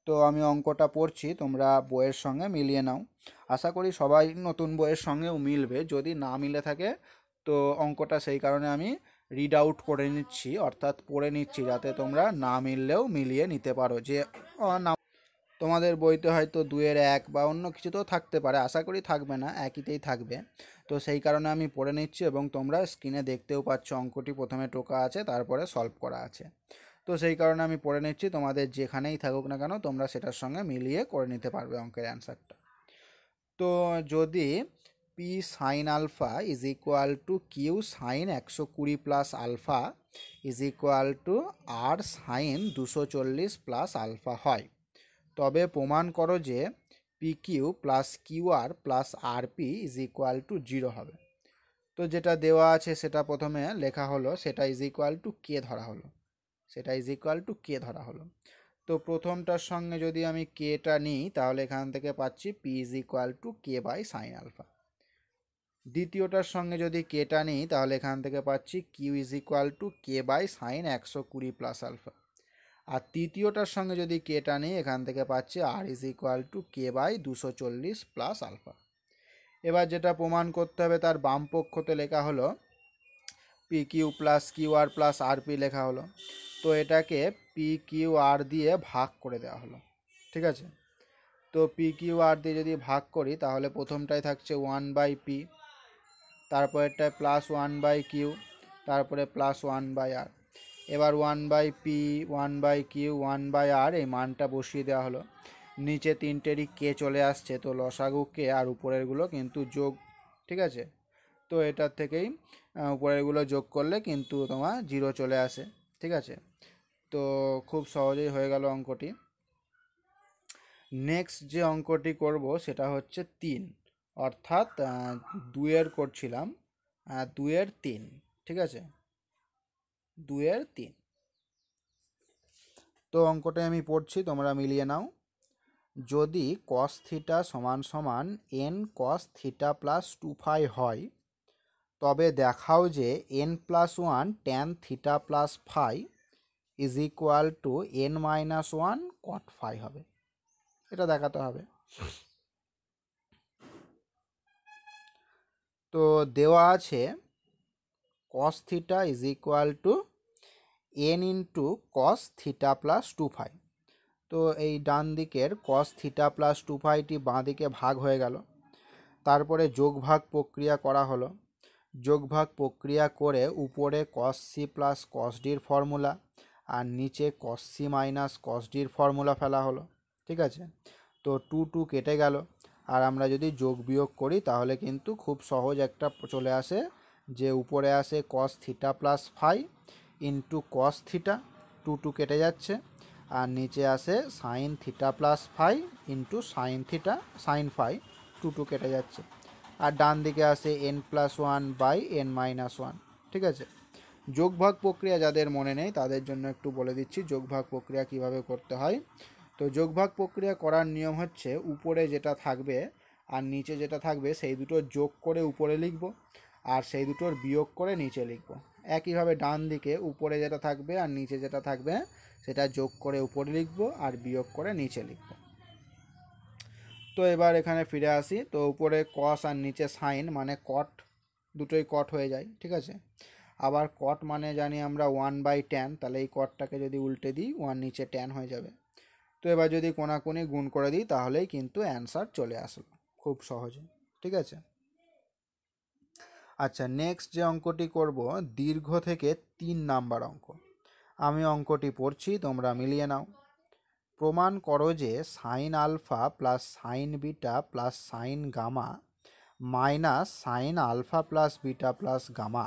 তো আমি অঙ্কটা পড়ছি, তোমরা বইয়ের সঙ্গে মিলিয়ে নাও। আশা করি সবাই নতুন বইয়ের সঙ্গেও মিলবে। যদি না মিলে থাকে, তো অঙ্কটা সেই কারণে আমি রিড আউট করে নিচ্ছি, অর্থাৎ পড়ে নিচ্ছি, যাতে তোমরা না মিললেও মিলিয়ে নিতে পারো। যে না তোমাদের বইতে হয়তো দুয়ের এক বা অন্য কিছু তো থাকতে পারে, আশা করি থাকবে না, একইতেই থাকবে। তো সেই কারণে আমি পড়ে নিচ্ছি এবং তোমরা স্ক্রিনে দেখতেও পাচ্ছ অঙ্কটি, প্রথমে টোকা আছে, তারপরে সলভ করা আছে। তো সেই কারণে আমি পড়ে নিচ্ছি, তোমাদের যেখানেই থাকুক না কেন, তোমরা সেটার সঙ্গে মিলিয়ে করে নিতে পারবে অঙ্কের অ্যান্সারটা। তো যদি P sine alpha is equal to Q sine একশো কুড়ি plus alpha is equal to R sine দুশো চল্লিশ প্লাস আলফা হয় তবে প্রমাণ করো যে P Q plus Q R plus R P is equal to zero হবে। তো যেটা দেওয়া আছে সেটা প্রথমে লেখা হলো, সেটা ইজ ইকুয়াল টু কে ধরা হলো। সেটা ইজ ইকুয়াল টু কে ধরা হলো। তো প্রথমটার সঙ্গে যদি আমি কেটা নিই, তাহলে এখান থেকে পাচ্ছি P is equal to K by sine alpha দ্বিতীয়টার সঙ্গে যদি কেটা নিই, তাহলে এখান থেকে পাচ্ছি Q is equal to K by sine একশো কুড়ি প্লাস আলফা আর তৃতীয়টার সঙ্গে যদি কেটা নিই এখান থেকে পাচ্ছি R is equal to K by দুশো চল্লিশ প্লাস আলফা এবার যেটা প্রমাণ করতে হবে, তার বাম পক্ষতে লেখা হলো P Q plus Q R plus R P লেখা হলো। তো এটাকে পি কিউ আর দিয়ে ভাগ করে দেওয়া হলো, ঠিক আছে? তো পি কিউ আর দিয়ে যদি ভাগ করি, তাহলে প্রথমটাই থাকছে ওয়ান বাই পি তারপরেরটায় প্লাস ওয়ান বাই কিউ তারপরে প্লাস ওয়ান বাই আর এবার one by P one by Q one by R এই মানটা বসিয়ে দেওয়া হলো। নিচে তিনটেরই কে চলে আসছে, তো লসাগু কে আর উপরেরগুলো কিন্তু যোগ, ঠিক আছে? তো এটার থেকেই উপরেরগুলো যোগ করলে কিন্তু তোমার জিরো চলে আসে, ঠিক আছে? তো খুব সহজেই হয়ে গেল অঙ্কটি। নেক্সট যে অঙ্কটি করব সেটা হচ্ছে তিন। অর্থাৎ দুয়ের করছিলাম দুয়ের তিন, ঠিক আছে? দুয়ের তিন। তো অঙ্কটা আমি পড়ছি, তোমরা মিলিয়ে নাও। যদি কস থিটা সমান সমান N cos theta plus two phi হয়, তবে দেখাও যে N plus one tan theta plus phi is equal to N minus one cot phi হবে। এটা দেখাতে হবে। তো দেওয়া আছে cos theta is equal to N into cos theta plus two phi তো এই ডান দিকের কস থিটা প্লাস টু ফাইটি বাঁ দিকে ভাগ হয়ে গেল। তারপরে যোগভাগ প্রক্রিয়া করা হলো। যোগভাগ প্রক্রিয়া করে উপরে কস সি প্লাস কস ডির ফর্মুলা আর নিচে কস সি মাইনাস কস ডির ফর্মুলা ফেলা হলো। ঠিক আছে? তো টু টু কেটে গেল। আর আমরা যদি যোগ বিয়োগ করি তাহলে কিন্তু খুব সহজ একটা চলে আসে যে উপরে আসে cos theta plus phi into cos theta two two কেটে যাচ্ছে। আর নিচে আসে sine theta plus phi into sine theta sine phi two two কেটে যাচ্ছে। আর ডান দিকে আসে N plus one by N minus one ঠিক আছে? যোগভাগ প্রক্রিয়া যাদের মনে নেই, তাদের জন্য একটু বলে দিচ্ছি, যোগভাগ প্রক্রিয়া কীভাবে করতে হয়। তো যোগভাগ প্রক্রিয়া করার নিয়ম হচ্ছে, উপরে যেটা থাকবে আর নিচে যেটা থাকবে, সেই দুটো যোগ করে উপরে লিখব। আর সেই দুটোর বিয়োগ করে নিচে লিখব। একইভাবে ডান দিকে উপরে যেটা থাকবে আর নিচে যেটা থাকবে, সেটা যোগ করে উপরে লিখব আর বিয়োগ করে নিচে লিখব। তো এবার এখানে ফিরে আসি। তো উপরে কস আর নিচে সাইন মানে কট দুটোই কট হয়ে যায়, ঠিক আছে? আবার কট মানে জানি আমরা ওয়ান বাই টেন তাহলে এই কটটাকে যদি উল্টে দিই ওয়ান নিচে টেন হয়ে যাবে। তো এবার যদি কোনাকুনি গুণ করে দিই, তাহলেই কিন্তু অ্যান্সার চলে আসলো, খুব সহজে, ঠিক আছে? আচ্ছা নেক্সট যে অঙ্কটি করব, দীর্ঘ থেকে তিন নাম্বার অঙ্ক। আমি অঙ্কটি পড়ছি, তোমরা মিলিয়ে নাও। প্রমাণ করো যে sine alpha plus sine beta plus sine gamma minus sine alpha plus beta plus gamma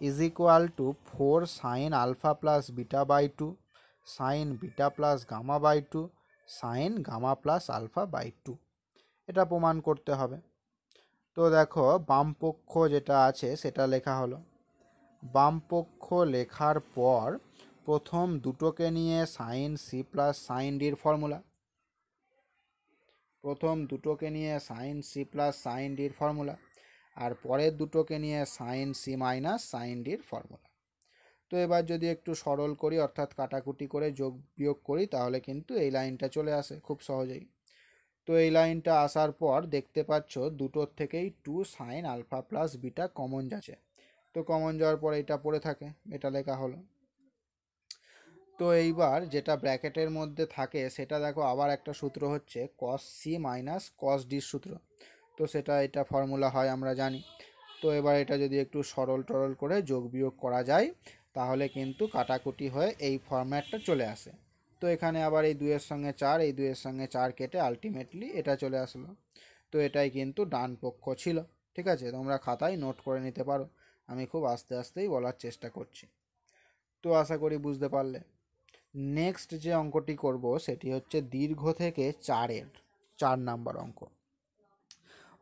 is equal to four sine alpha plus beta by two sine beta plus gamma by two sine gamma plus alpha by two এটা প্রমাণ করতে হবে। তো দেখো বামপক্ষ যেটা আছে সেটা লেখা হলো। বামপক্ষ লেখার পর প্রথম দুটোকে নিয়ে সাইন সি প্লাস সাইন ডির ফর্মুলা প্রথম দুটোকে নিয়ে সাইন সি প্লাস সাইন ডির ফর্মুলা আর পরের দুটোকে নিয়ে সাইন সি মাইনাস সাইন ডির ফর্মুলা তো এবার যদি একটু সরল করি অর্থাৎ কাটাকুটি করে যোগ বিয়োগ করি তাহলে কিন্তু এই লাইনটা চলে আসে খুব সহজেই। তো এই লাইনটা আসার পর দেখতে পাচ্ছ দুটোর থেকেই two sine alpha plus beta common যাচ্ছে। তো কমন যাওয়ার পর এটা পড়ে থাকে, এটা লেখা হলো। তো এইবার যেটা ব্র্যাকেটের মধ্যে থাকে, সেটা দেখো আবার একটা সূত্র হচ্ছে কস সি মাইনাস কস ডির সূত্র। তো সেটা এটা ফর্মুলা হয়, আমরা জানি। তো এবার এটা যদি একটু সরল টরল করে যোগ বিয়োগ করা যায়, তাহলে কিন্তু কাটাকুটি হয়ে এই ফরম্যাটটা চলে আসে। তো এখানে আবার এই দুইয়ের সঙ্গে চার, এই দুইয়ের সঙ্গে চার কেটে আলটিমেটলি এটা চলে আসলো। তো এটাই কিন্তু ডান পক্ষ ছিল, ঠিক আছে? তোমরা খাতায় নোট করে নিতে পারো। আমি খুব আস্তে আস্তেই বলার চেষ্টা করছি। তো আশা করি বুঝতে পারলে। নেক্সট যে অঙ্কটি করব সেটি হচ্ছে দীর্ঘ থেকে চারের, চার নাম্বার অঙ্ক।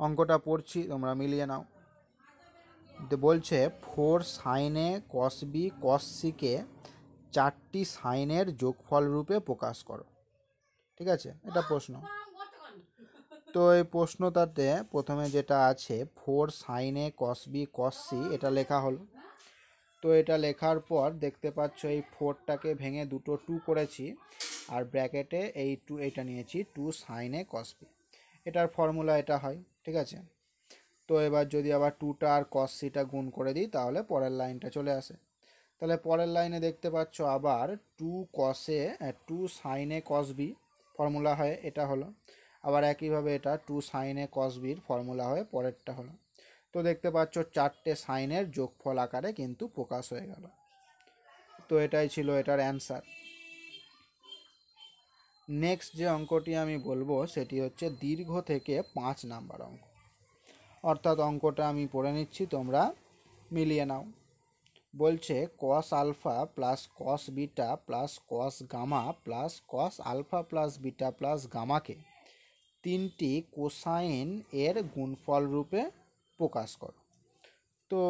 অঙ্কটা পড়ছি, তোমরা মিলিয়ে নাও। বলছে ফোর সাইনে কস বি কস সিকে চারটি সাইনের যোগফল রূপে প্রকাশ করো। ঠিক আছে? এটা প্রশ্ন। তো এই প্রশ্নটাতে প্রথমে যেটা আছে, ফোর সাইনে কস বি কস সি এটা লেখা হলো। তো এটা লেখার পর দেখতে পাচ্ছ এই ফোরটাকে ভেঙে দুটো টু করেছি, আর ব্র্যাকেটে এই টু এটা নিয়েছি টু সাইনে কস বি এটার ফর্মুলা এটা হয়, ঠিক আছে? তো এবার যদি আবার টুটা আর কস সিটা গুণ করে দিই, তাহলে পরের লাইনটা চলে আসে। তাহলে পরের লাইনে দেখতে পাচ্ছ আবার টু কসে টু সাইনে কস বি ফর্মুলা হয়, এটা হলো। আবার একইভাবে এটা টু সাইনে কস বির ফর্মুলা হয়ে পরেরটা হলো। তো দেখতে পাচ্ছ চারটে সাইনের যোগফল আকারে কিন্তু প্রকাশ হয়ে গেল। তো এটাই ছিল এটার অ্যান্সার নেক্সট যে অঙ্কটি আমি বলব, সেটি হচ্ছে দীর্ঘ থেকে পাঁচ নাম্বার অঙ্ক। অর্থাৎ অঙ্কটা আমি পড়ে নিচ্ছি, তোমরা মিলিয়ে নাও। বলছে cos alpha plus cos beta plus cos gamma plus cos alpha plus beta plus গামাকে তিনটি কোসাইন এর গুণফল রূপে প্রকাশ করো। তো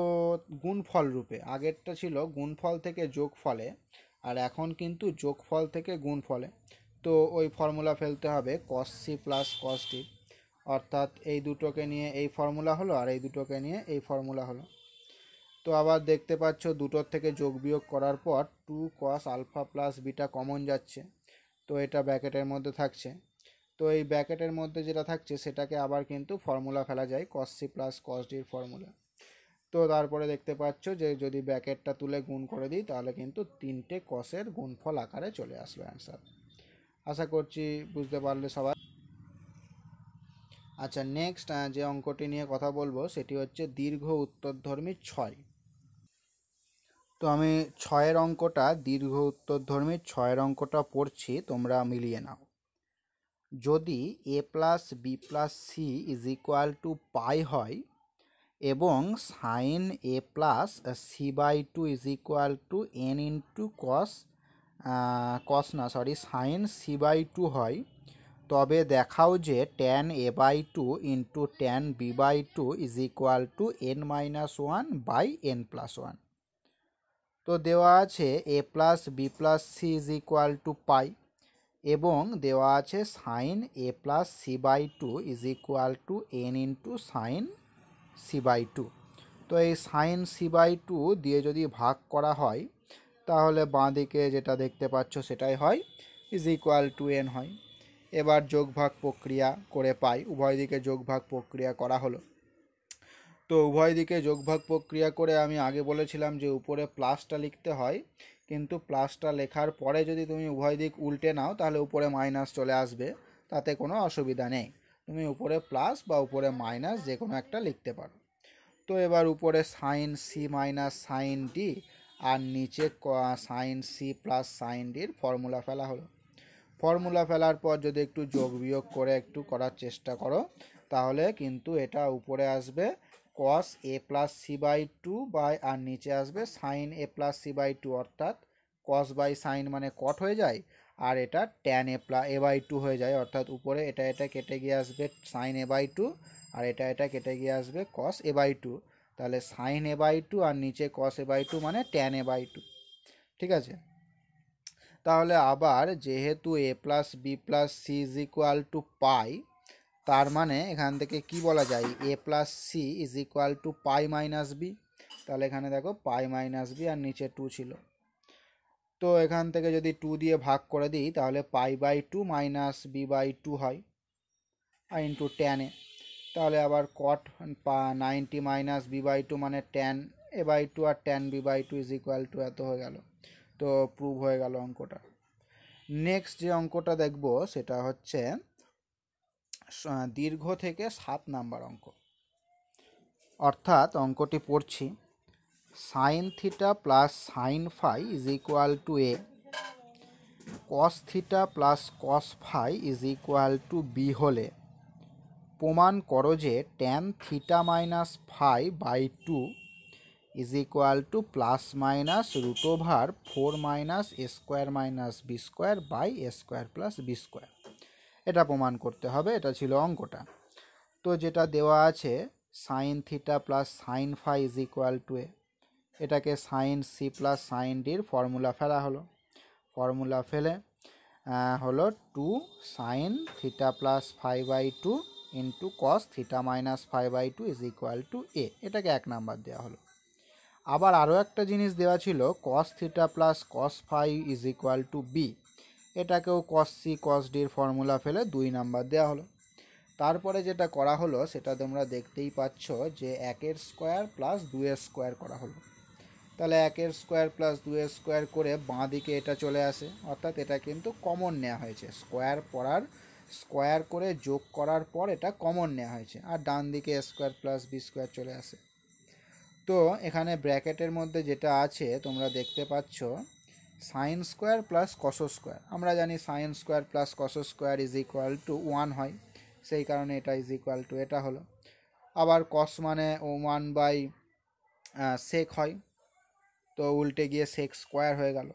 গুণফল রূপে, আগেরটা ছিল গুণফল থেকে যোগফলে আর এখন কিন্তু যোগফল থেকে গুণফলে। তো ওই ফর্মুলা ফেলতে হবে cos C plus cos D অর্থাৎ এই দুটোকে নিয়ে এই ফর্মুলা হলো আর এই দুটোকে নিয়ে এই ফর্মুলা হলো। তো আবার দেখতে পাচ্ছ দুটোর থেকে যোগ বিয়োগ করার পর two cos alpha plus beta common যাচ্ছে। তো এটা ব্যাকেটের মধ্যে থাকছে। তো এই ব্যাকেটের মধ্যে যেটা থাকছে সেটাকে আবার কিন্তু ফর্মুলা ফেলা যায় কস সি প্লাস কস ডির ফর্মুলা তো তারপরে দেখতে পাচ্ছ যে যদি ব্যাকেটটা তুলে গুণ করে দিই, তাহলে কিন্তু তিনটে কসের গুণফল আকারে চলে আসবে অ্যান্সার আশা করছি বুঝতে পারলে সবাই। আচ্ছা নেক্সট যে অঙ্কটি নিয়ে কথা বলব, সেটি হচ্ছে দীর্ঘ উত্তরধর্মী ছয়। তো আমি ছয়ের অঙ্কটা দীর্ঘ উত্তরধর্মী ছয়ের অঙ্কটা পড়ছি, তোমরা মিলিয়ে নাও। যদি A plus B plus C is equal to pi হয় এবং sine A plus C by two is equal to N into cos cos না sorry sine C by two হয়, তবে দেখাও যে tan A by two into tan B by two is equal to N minus one by N plus one তো দেওয়া আছে A plus B plus C is equal to pi এবং দেওয়া আছে sine A plus C by two is equal to N into sine C by two. তো এই সাইন সি বাই টু দিয়ে যদি ভাগ করা হয়, তাহলে বাঁ দিকে যেটা দেখতে পাচ্ছ সেটাই হয়, ইজ ইকুয়াল টু এন হয়। এবার যোগভাগ প্রক্রিয়া করে পাই। উভয় দিকে যোগভাগ প্রক্রিয়া করা হলো। তো উভয় দিকে যোগভাগ প্রক্রিয়া করে আমি আগে বলেছিলাম যে উপরে প্লাসটা লিখতে হয়, কিন্তু প্লাসটা লেখার পরে যদি তুমি উভয় দিক উল্টে নাও, তাহলে উপরে মাইনাস চলে আসবে। তাতে কোনো অসুবিধা নেই। তুমি উপরে প্লাস বা উপরে মাইনাস যে কোনো একটা লিখতে পারো। তো এবার উপরে sine C minus sine D আর নিচে সাইন সি প্লাস সাইন ডির ফর্মুলা ফেলা হলো। ফর্মুলা ফেলার পর যদি একটু যোগ বিয়োগ করে একটু করার চেষ্টা করো, তাহলে কিন্তু এটা উপরে আসবে cos A plus C by two by আর নিচে আসবে sine A plus C by two অর্থাৎ কস বাই সাইন মানে কট হয়ে যায়, আর এটা tan A plus A by two হয়ে যায়, অর্থাৎ উপরে এটা এটা কেটে গিয়ে আসবে সাইন এ বাই টু আর এটা এটা কেটে গিয়ে আসবে কস এ বাই টু তাহলে সাইন এ বাই টু আর নিচে কস এ বাই টু মানে ট্যান এ বাই টু ঠিক আছে? তাহলে আবার যেহেতু A plus B plus C is equal to pi তার মানে এখান থেকে কি বলা যায়? A plus C is equal to pi minus B তাহলে এখানে দেখো পাই মাইনাস বি আর নিচে টু ছিল। তো এখান থেকে যদি টু দিয়ে ভাগ করে দিই, তাহলে pi by two minus B by two হয়, আর ইন্টু টেনে তাহলে আবার cot ninety minus B by two মানে tan A by two R tan B by two is equal to এত হয়ে গেল। তো প্রুভ হয়ে গেল অঙ্কটা। নেক্সট যে অঙ্কটা দেখব, সেটা হচ্ছে দীর্ঘ থেকে সাত নাম্বার অঙ্ক। অর্থাৎ অঙ্কটি পড়ছি। Sine theta plus sine phi is equal to A cos theta plus cos phi is equal to B হলে প্রমাণ করো যে tan theta minus phi by two is equal to plus minus root over four minus square minus B square by square plus B square এটা প্রমাণ করতে হবে, এটা ছিল অঙ্কটা। তো যেটা দেওয়া আছে sine theta plus sine phi is equal to A এটাকে সাইন সি প্লাস সাইন ডির ফর্মুলা ফেলা হলো। ফর্মুলা ফেলে হলো two sine theta plus five by two into cos theta minus five by two is equal to A এটাকে এক নাম্বার দেওয়া হলো। আবার আরও একটা জিনিস দেওয়া ছিল cos theta plus cos five is equal to B এটাকেও কস সি কস ডির ফর্মুলা ফেলে দুই নাম্বার দেওয়া হলো। তারপরে যেটা করা হলো, সেটা তোমরা দেখতেই পাচ্ছ যে একের স্কোয়ার প্লাস দুয়ের স্কোয়ার করা হলো। তাহলে একের স্কোয়ার প্লাস দুয়ের স্কোয়ার করে বাঁ দিকে এটা চলে আসে, অর্থাৎ এটা কিন্তু কমন নেওয়া হয়েছে। স্কোয়ার পড়ার স্কোয়ার করে যোগ করার পর এটা কমন নেওয়া হয়েছে, আর ডান দিকে স্কোয়ার প্লাস বি স্কোয়ার চলে আসে। তো এখানে ব্র্যাকেটের মধ্যে যেটা আছে, তোমরা দেখতে পাচ্ছ sine square plus cos square আমরা জানি sine square plus cos square is equal to one হয়, সেই কারণে এটা ইজ ইকুয়াল টু এটা হলো। আবার কস মানে ওয়ান বাই সেক হয়, তো উল্টে গিয়ে সেক স্কোয়ার হয়ে গেল।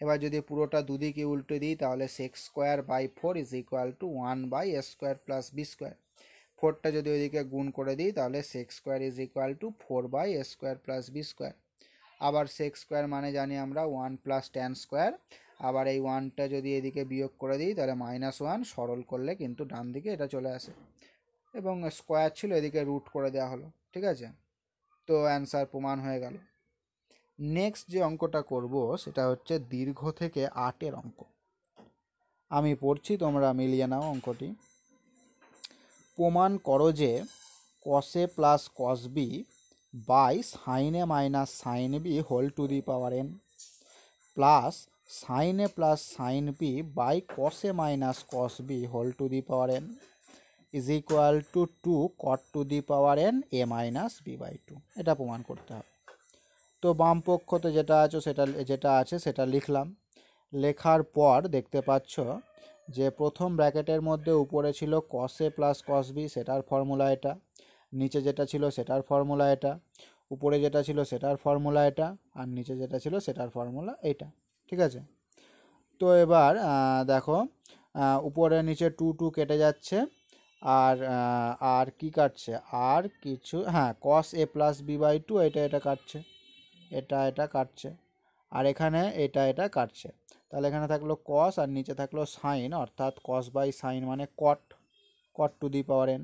এবার যদি পুরোটা দুদিকে উল্টে দিই, তাহলে sec square by four is equal to one by A square plus B square ফোরটা যদি ওইদিকে গুণ করে দিই, তাহলে sec square is equal to four by A square plus B square আবার সেক্স স্কোয়ার মানে জানি আমরা ওয়ান প্লাস ট্যান স্কোয়ার আবার এই ওয়ানটা যদি এদিকে বিয়োগ করে দিই তাহলে মাইনাস ওয়ান সরল করলে কিন্তু ডান দিকে এটা চলে আসে। এবং স্কোয়ার ছিল এদিকে রুট করে দেওয়া হলো, ঠিক আছে? তো অ্যান্সার প্রমাণ হয়ে গেল। নেক্সট যে অঙ্কটা করব সেটা হচ্ছে দীর্ঘ থেকে আটের অঙ্ক। আমি পড়ছি, তোমরা মিলিয়ে নাও অঙ্কটি। প্রমাণ করো যে cos A plus cos B by sine A minus sine B whole to the power N plus sine A plus sine B by cos A minus cos B whole to the power N is equal to two cot to the power N A minus B by two. এটা প্রমাণ করতে হবে। তো বাম পক্ষতে যেটা আছে, সেটা যেটা আছে, সেটা লিখলাম। লেখার পর দেখতে পাচ্ছ যে প্রথম ব্র্যাকেটের মধ্যে উপরে ছিল cos A plus cos B, সেটার ফর্মুলা এটা। নিচে যেটা ছিল সেটার ফর্মুলা এটা, উপরে যেটা ছিল সেটার ফর্মুলা এটা, আর নিচে যেটা ছিল সেটার ফর্মুলা এটা, ঠিক আছে? তো এবার দেখো উপরে নিচে টু টু কেটে যাচ্ছে, আর আর কি কাটছে? আর কিছু হ্যাঁ cos A plus B by two এটা এটা কাটছে, এটা এটা কাটছে, আর এখানে এটা এটা কাটছে। তাহলে এখানে থাকল কস আর নিচে থাকল সাইন অর্থাৎ কস বাই সাইন মানে কট কট টু দি পাওয়ার এন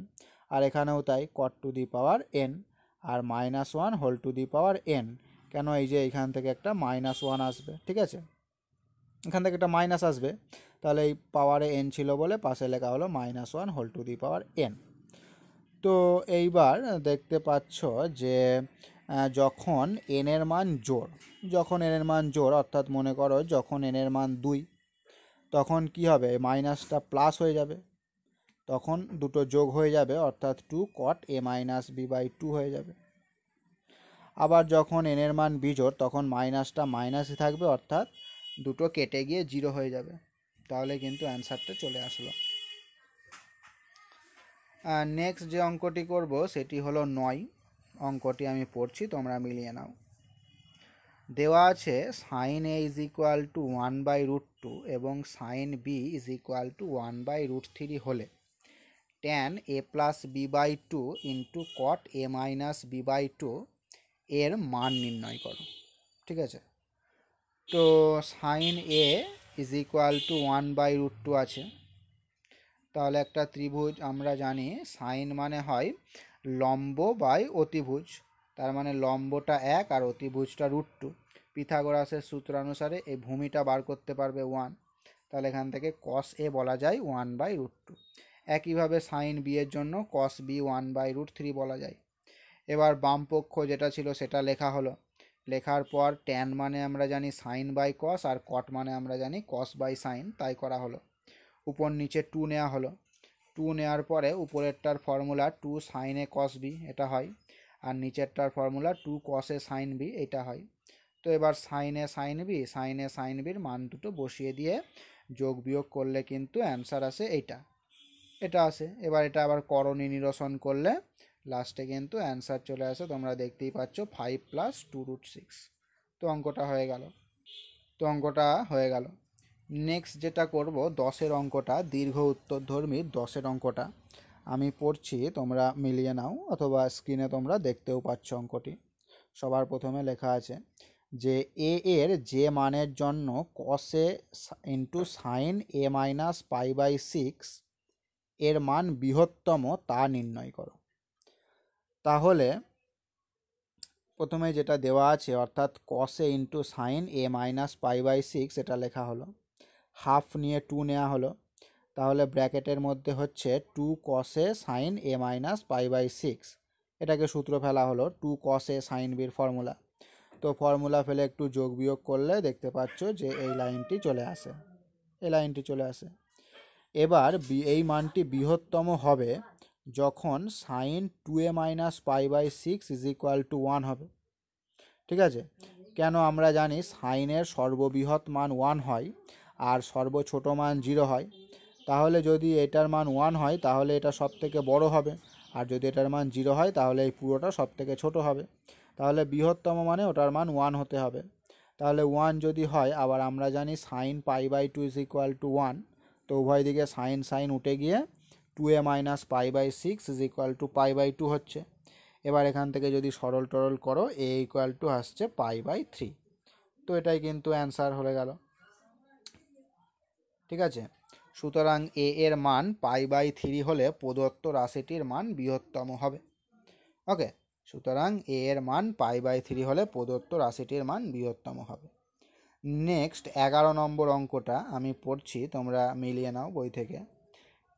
আর এখানেও তাই cot to the power N R minus one whole to the power N কেন এই যে এখান থেকে একটা মাইনাস ওয়ান আসবে, ঠিক আছে? এখান থেকে একটা মাইনাস আসবে, তাহলে এই পাওয়ারে এন ছিল বলে পাশে লেখা হলো minus one whole to the power N তো এইবার দেখতে পাচ্ছ যে যখন এনের মান জোর যখন এনের মান জোর অর্থাৎ মনে করো যখন এনের মান দুই, তখন কি হবে? মাইনাসটা প্লাস হয়ে যাবে। তখন দুটো যোগ হয়ে যাবে, অর্থাৎ two cot A minus B by two হয়ে যাবে। আবার যখন এনের মান বিজোড় তখন মাইনাসটা মাইনাসই থাকবে, অর্থাৎ দুটো কেটে গিয়ে জিরো হয়ে যাবে। তাহলে কিন্তু অ্যান্সারটা চলে আসলো। নেক্সট যে অঙ্কটি করব, সেটি হলো নয়। অঙ্কটি আমি পড়ছি, তোমরা মিলিয়ে নাও। দেওয়া আছে sine A is equal to one by root two এবং sine B is equal to one by root three হলে। Tan A plus B by two into cot A minus B by two এর মান নির্ণয় করো। ঠিক আছে? তো sine A is equal to one by root two আছে। তাহলে একটা ত্রিভুজ আমরা জানি সাইন মানে হয় লম্ব বাই অতিভুজ। তার মানে লম্বটা এক আর অতিভুজটা রুট টু পিথাগোরাসের সূত্রানুসারে এই ভূমিটা বার করতে পারবে ওয়ান তাহলে এখান থেকে কস এ বলা যায় ওয়ান বাই রুট টু একইভাবে সাইন বি এর জন্য cos B one by root three বলা যায়। এবার বাম পক্ষ যেটা ছিল সেটা লেখা হলো। লেখার পর ট্যান মানে আমরা জানি সাইন বাই কস আর কট মানে আমরা জানি কস বাই সাইন তাই করা হলো। উপর নিচে টু নেওয়া হলো। টু নেওয়ার পরে উপরেরটার formula two sine cos B এটা হয়। আর নিচেরটার formula two cos sine B এটা হয়। তো এবার sine sine B sine sine বির মান দুটো বসিয়ে দিয়ে যোগ বিয়োগ করলে কিন্তু অ্যান্সার আসে এইটা। এটা আসে এবার এটা আবার করণী নিরসন করলে লাস্টে কিন্তু অ্যান্সার চলে আসে। তোমরা দেখতেই পাচ্ছ five plus two root six তো অঙ্কটা হয়ে গেল। তো অঙ্কটা হয়ে গেল। নেক্সট যেটা করব, দশের অঙ্কটা, দীর্ঘ উত্তরধর্মীর দশের অঙ্কটা। আমি পড়ছি, তোমরা মিলিয়ে নাও, অথবা স্ক্রিনে তোমরা দেখতেও পাচ্ছ অঙ্কটি। সবার প্রথমে লেখা আছে যে এ এর যে মানের জন্য cos A into sine A minus pi by six এর মান বৃহত্তম তা নির্ণয় করো। তাহলে প্রথমে যেটা দেওয়া আছে, অর্থাৎ cos A into sine A minus pi by six এটা লেখা হলো। হাফ নিয়ে টু নেওয়া হলো। তাহলে ব্র্যাকেটের মধ্যে হচ্ছে two cos A sine A minus pi by six এটাকে সূত্র ফেলা হলো টু কসে সাইন বির ফর্মুলা তো ফর্মুলা ফেলে একটু যোগ বিয়োগ করলে দেখতে পাচ্ছ যে এই লাইনটি চলে আসে। এই লাইনটি চলে আসে। এবার এই মানটি বৃহত্তম হবে যখন sine two A minus pi by six is equal to one হবে। ঠিক আছে? কেন আমরা জানি সাইনের সর্ববৃহৎ মান ওয়ান হয় আর সর্ব ছোট মান জিরো হয়? তাহলে যদি এটার মান ওয়ান হয়, তাহলে এটা সব থেকে বড় হবে। আর যদি এটার মান জিরো হয়, তাহলে এই পুরোটা সব থেকে ছোটো হবে। তাহলে বৃহত্তম মানে ওটার মান ওয়ান হতে হবে। তাহলে ওয়ান যদি হয়, আবার আমরা জানি sine pi by two is equal to one তো উভয় দিকে সাইন সাইন উঠে গিয়ে two A minus pi by six is equal to pi by two হচ্ছে। এবার এখান থেকে যদি সরল টরল করো এ ইকুয়াল টু আসছে পাই বাই থ্রি তো এটাই কিন্তু অ্যান্সার হয়ে গেল। ঠিক আছে? সুতরাং এ এর মান পাই বাই থ্রি হলে প্রদত্ত রাশিটির মান বৃহত্তম হবে। ওকে সুতরাং এ এর মান পাই বাই থ্রি হলে প্রদত্ত রাশিটির মান বৃহত্তম হবে। নেক্সট এগারো নম্বর অঙ্কটা আমি পড়ছি, তোমরা মিলিয়ে নাও বই থেকে।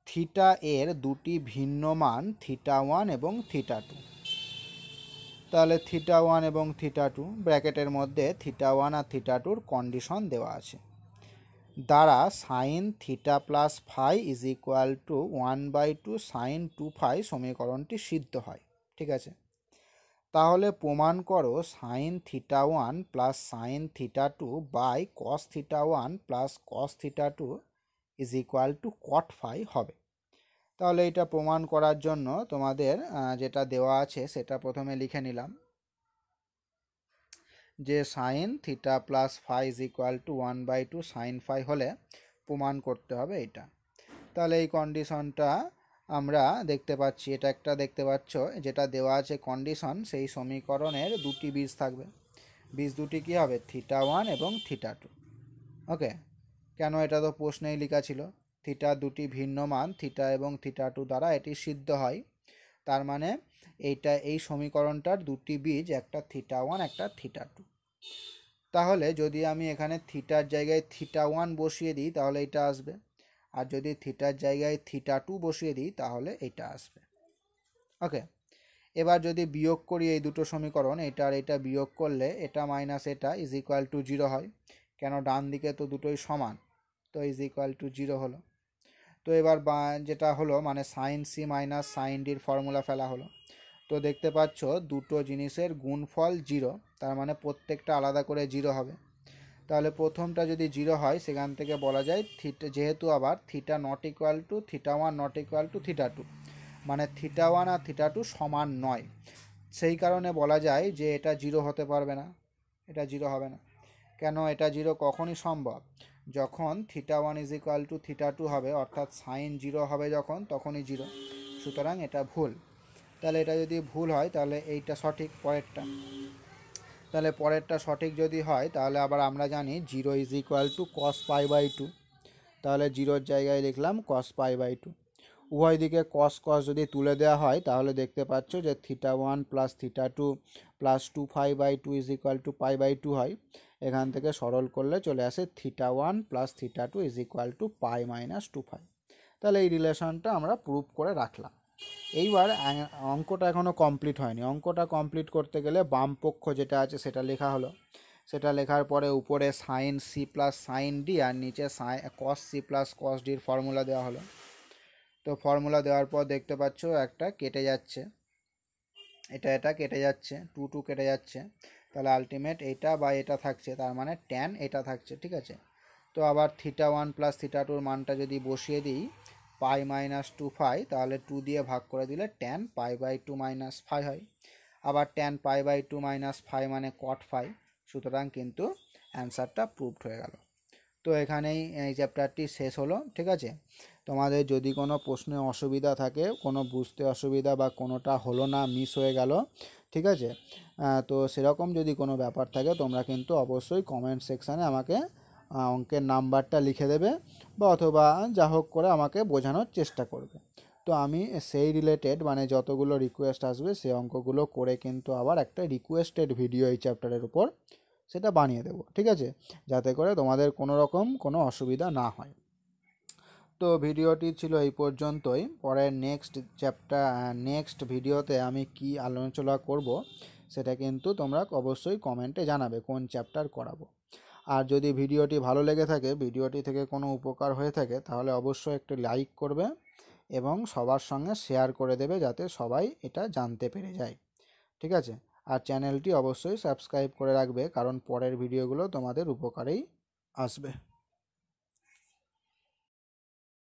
থিটা এর দুটি ভিন্ন মান, থিটা ওয়ান এবং থিটা টু। তাহলে থিটা ওয়ান এবং থিটা টু, ব্র্যাকেটের মধ্যে থিটা ওয়ান আর থিটা টুর কন্ডিশন দেওয়া আছে। দ্বারা sine theta plus phi is equal to one by two sine two phi সমীকরণটি সিদ্ধ হয়, ঠিক আছে? তাহলে প্রমাণ করো sine theta one plus sine theta two by cos theta one plus cos theta two is equal to cot phi হবে। তাহলে এটা প্রমাণ করার জন্য তোমাদের যেটা দেওয়া আছে সেটা প্রথমে লিখে নিলাম। যে sine theta plus phi is equal to one by two sine phi হলে প্রমাণ করতে হবে এটা। তাহলে এই কন্ডিশনটা আমরা দেখতে পাচ্ছি, এটা একটা দেখতে পাচ্ছ, যেটা দেওয়া আছে কন্ডিশন সেই সমীকরণের দুটি বীজ থাকবে। বীজ দুটি কী হবে? থিটা ওয়ান এবং থিটা টু ওকে কেন এটা তো প্রশ্নেই লেখা ছিল? থিটা দুটি ভিন্ন মান থিটা এবং থিটা টু দ্বারা এটি সিদ্ধ হয়। তার মানে এইটা, এই সমীকরণটার দুটি বীজ, একটা থিটা ওয়ান একটা থিটা টু তাহলে যদি আমি এখানে থিটার জায়গায় থিটা ওয়ান বসিয়ে দিই, তাহলে এটা আসবে। আর যদি থিটার জায়গায় থিটা টু বসিয়ে দিই, তাহলে এটা আসবে। ওকে এবার যদি বিয়োগ করি এই দুটো সমীকরণ, এটা আর এটা বিয়োগ করলে এটা মাইনাস এটা ইজ ইকুয়াল টু জিরো হয়। কেন? ডান দিকে তো দুটোই সমান, তো ইজ ইকুয়াল টু জিরো হলো। তো এবার যেটা হলো মানে সাইন সি মাইনাস সাইন ডির ফর্মুলা ফেলা হলো। তো দেখতে পাচ্ছ, দুটো জিনিসের গুণফল জিরো তার মানে প্রত্যেকটা আলাদা করে জিরো হবে। তাহলে প্রথমটা যদি জিরো হয়, সেখান থেকে বলা যায় থিটা যেহেতু আবার theta not equal to theta one not equal to theta two মানে থিটা ওয়ান আর থিটা টু সমান নয়। সেই কারণে বলা যায় যে এটা জিরো হতে পারবে না, এটা জিরো হবে না। কেন এটা জিরো? কখনই সম্ভব। যখন theta one is equal to theta two হবে, অর্থাৎ সাইন জিরো হবে যখন, তখনই জিরো। সুতরাং এটা ভুল। তাহলে এটা যদি ভুল হয়, তাহলে এইটা সঠিক পরেরটা। তাহলে পরেরটা সঠিক যদি হয়, তাহলে আবার আমরা জানি zero is equal to cos pi by two তাহলে জিরোর জায়গায় লিখলাম কস পাই বাই টু উভয় দিকে কস কস যদি তুলে দেওয়া হয়, তাহলে দেখতে পাচ্ছ যে theta one plus theta two plus two five by two is equal to pi by two হয়। এখান থেকে সরল করলে চলে আসে theta one plus theta two is equal to pi minus two five তাহলে এই রিলেশনটা আমরা প্রুভ করে রাখলাম। এইবার অঙ্কটা এখনও কমপ্লিট হয়নি। অঙ্কটা কমপ্লিট করতে গেলে বাম পক্ষ যেটা আছে সেটা লেখা হলো। সেটা লেখার পরে উপরে sine C plus sine D আর নিচে সাই কস সি প্লাস কস ডির ফর্মুলা দেওয়া হলো। তো ফর্মুলা দেওয়ার পর দেখতে পাচ্ছ একটা কেটে যাচ্ছে। এটা এটা কেটে যাচ্ছে টু টু কেটে যাচ্ছে। তাহলে আলটিমেট এটা বা এটা থাকছে, তার মানে ট্যান এটা থাকছে, ঠিক আছে? তো আবার থিটা ওয়ান প্লাস থিটা টুর মানটা যদি বসিয়ে দিই পাই মাইনাস টু ফাই, তাহলে টু দিয়ে ভাগ করে দিলে tan pi by two minus phi হয়। আবার tan pi by two minus phi মানে কট ফাই, সুতরাং কিন্তু অ্যান্সারটা প্রুভড হয়ে গেল। তো এখানেই এই চ্যাপ্টারটি শেষ হলো, ঠিক আছে? তোমাদের যদি কোনো প্রশ্নে অসুবিধা থাকে, কোনো বুঝতে অসুবিধা বা কোনোটা হলো না মিস হয়ে গেল, ঠিক আছে? তো সেরকম যদি কোনো ব্যাপার থাকে, তোমরা কিন্তু অবশ্যই কমেন্ট সেকশানে আমাকে অঙ্কের নাম্বারটা লিখে দেবে বা অথবা যা হোক করে আমাকে বোঝানোর চেষ্টা করবে। তো আমি সেই রিলেটেড মানে যতগুলো রিকোয়েস্ট আসবে, সেই অঙ্কগুলো করে কিন্তু আবার একটা রিকোয়েস্টেড ভিডিও এই চ্যাপ্টারের উপর সেটা বানিয়ে দেবো, ঠিক আছে? যাতে করে তোমাদের কোনো রকম কোনো অসুবিধা না হয়। তো ভিডিওটি ছিল এই পর্যন্তই। পরের নেক্সট চ্যাপ্টার নেক্সট ভিডিওতে আমি কি আলোচনা করব, সেটা কিন্তু তোমরা অবশ্যই কমেন্টে জানাবে, কোন চ্যাপ্টার করাবো। আর যদি ভিডিওটি ভালো লেগে থাকে, ভিডিওটি থেকে কোনো উপকার হয়ে থাকে, তাহলে অবশ্যই একটি লাইক করবে এবং সবার সঙ্গে শেয়ার করে দেবে যাতে সবাই এটা জানতে পেরে যায়। ঠিক আছে? আর চ্যানেলটি অবশ্যই সাবস্ক্রাইব করে রাখবে, কারণ পরের ভিডিওগুলো তোমাদের উপকারেই আসবে।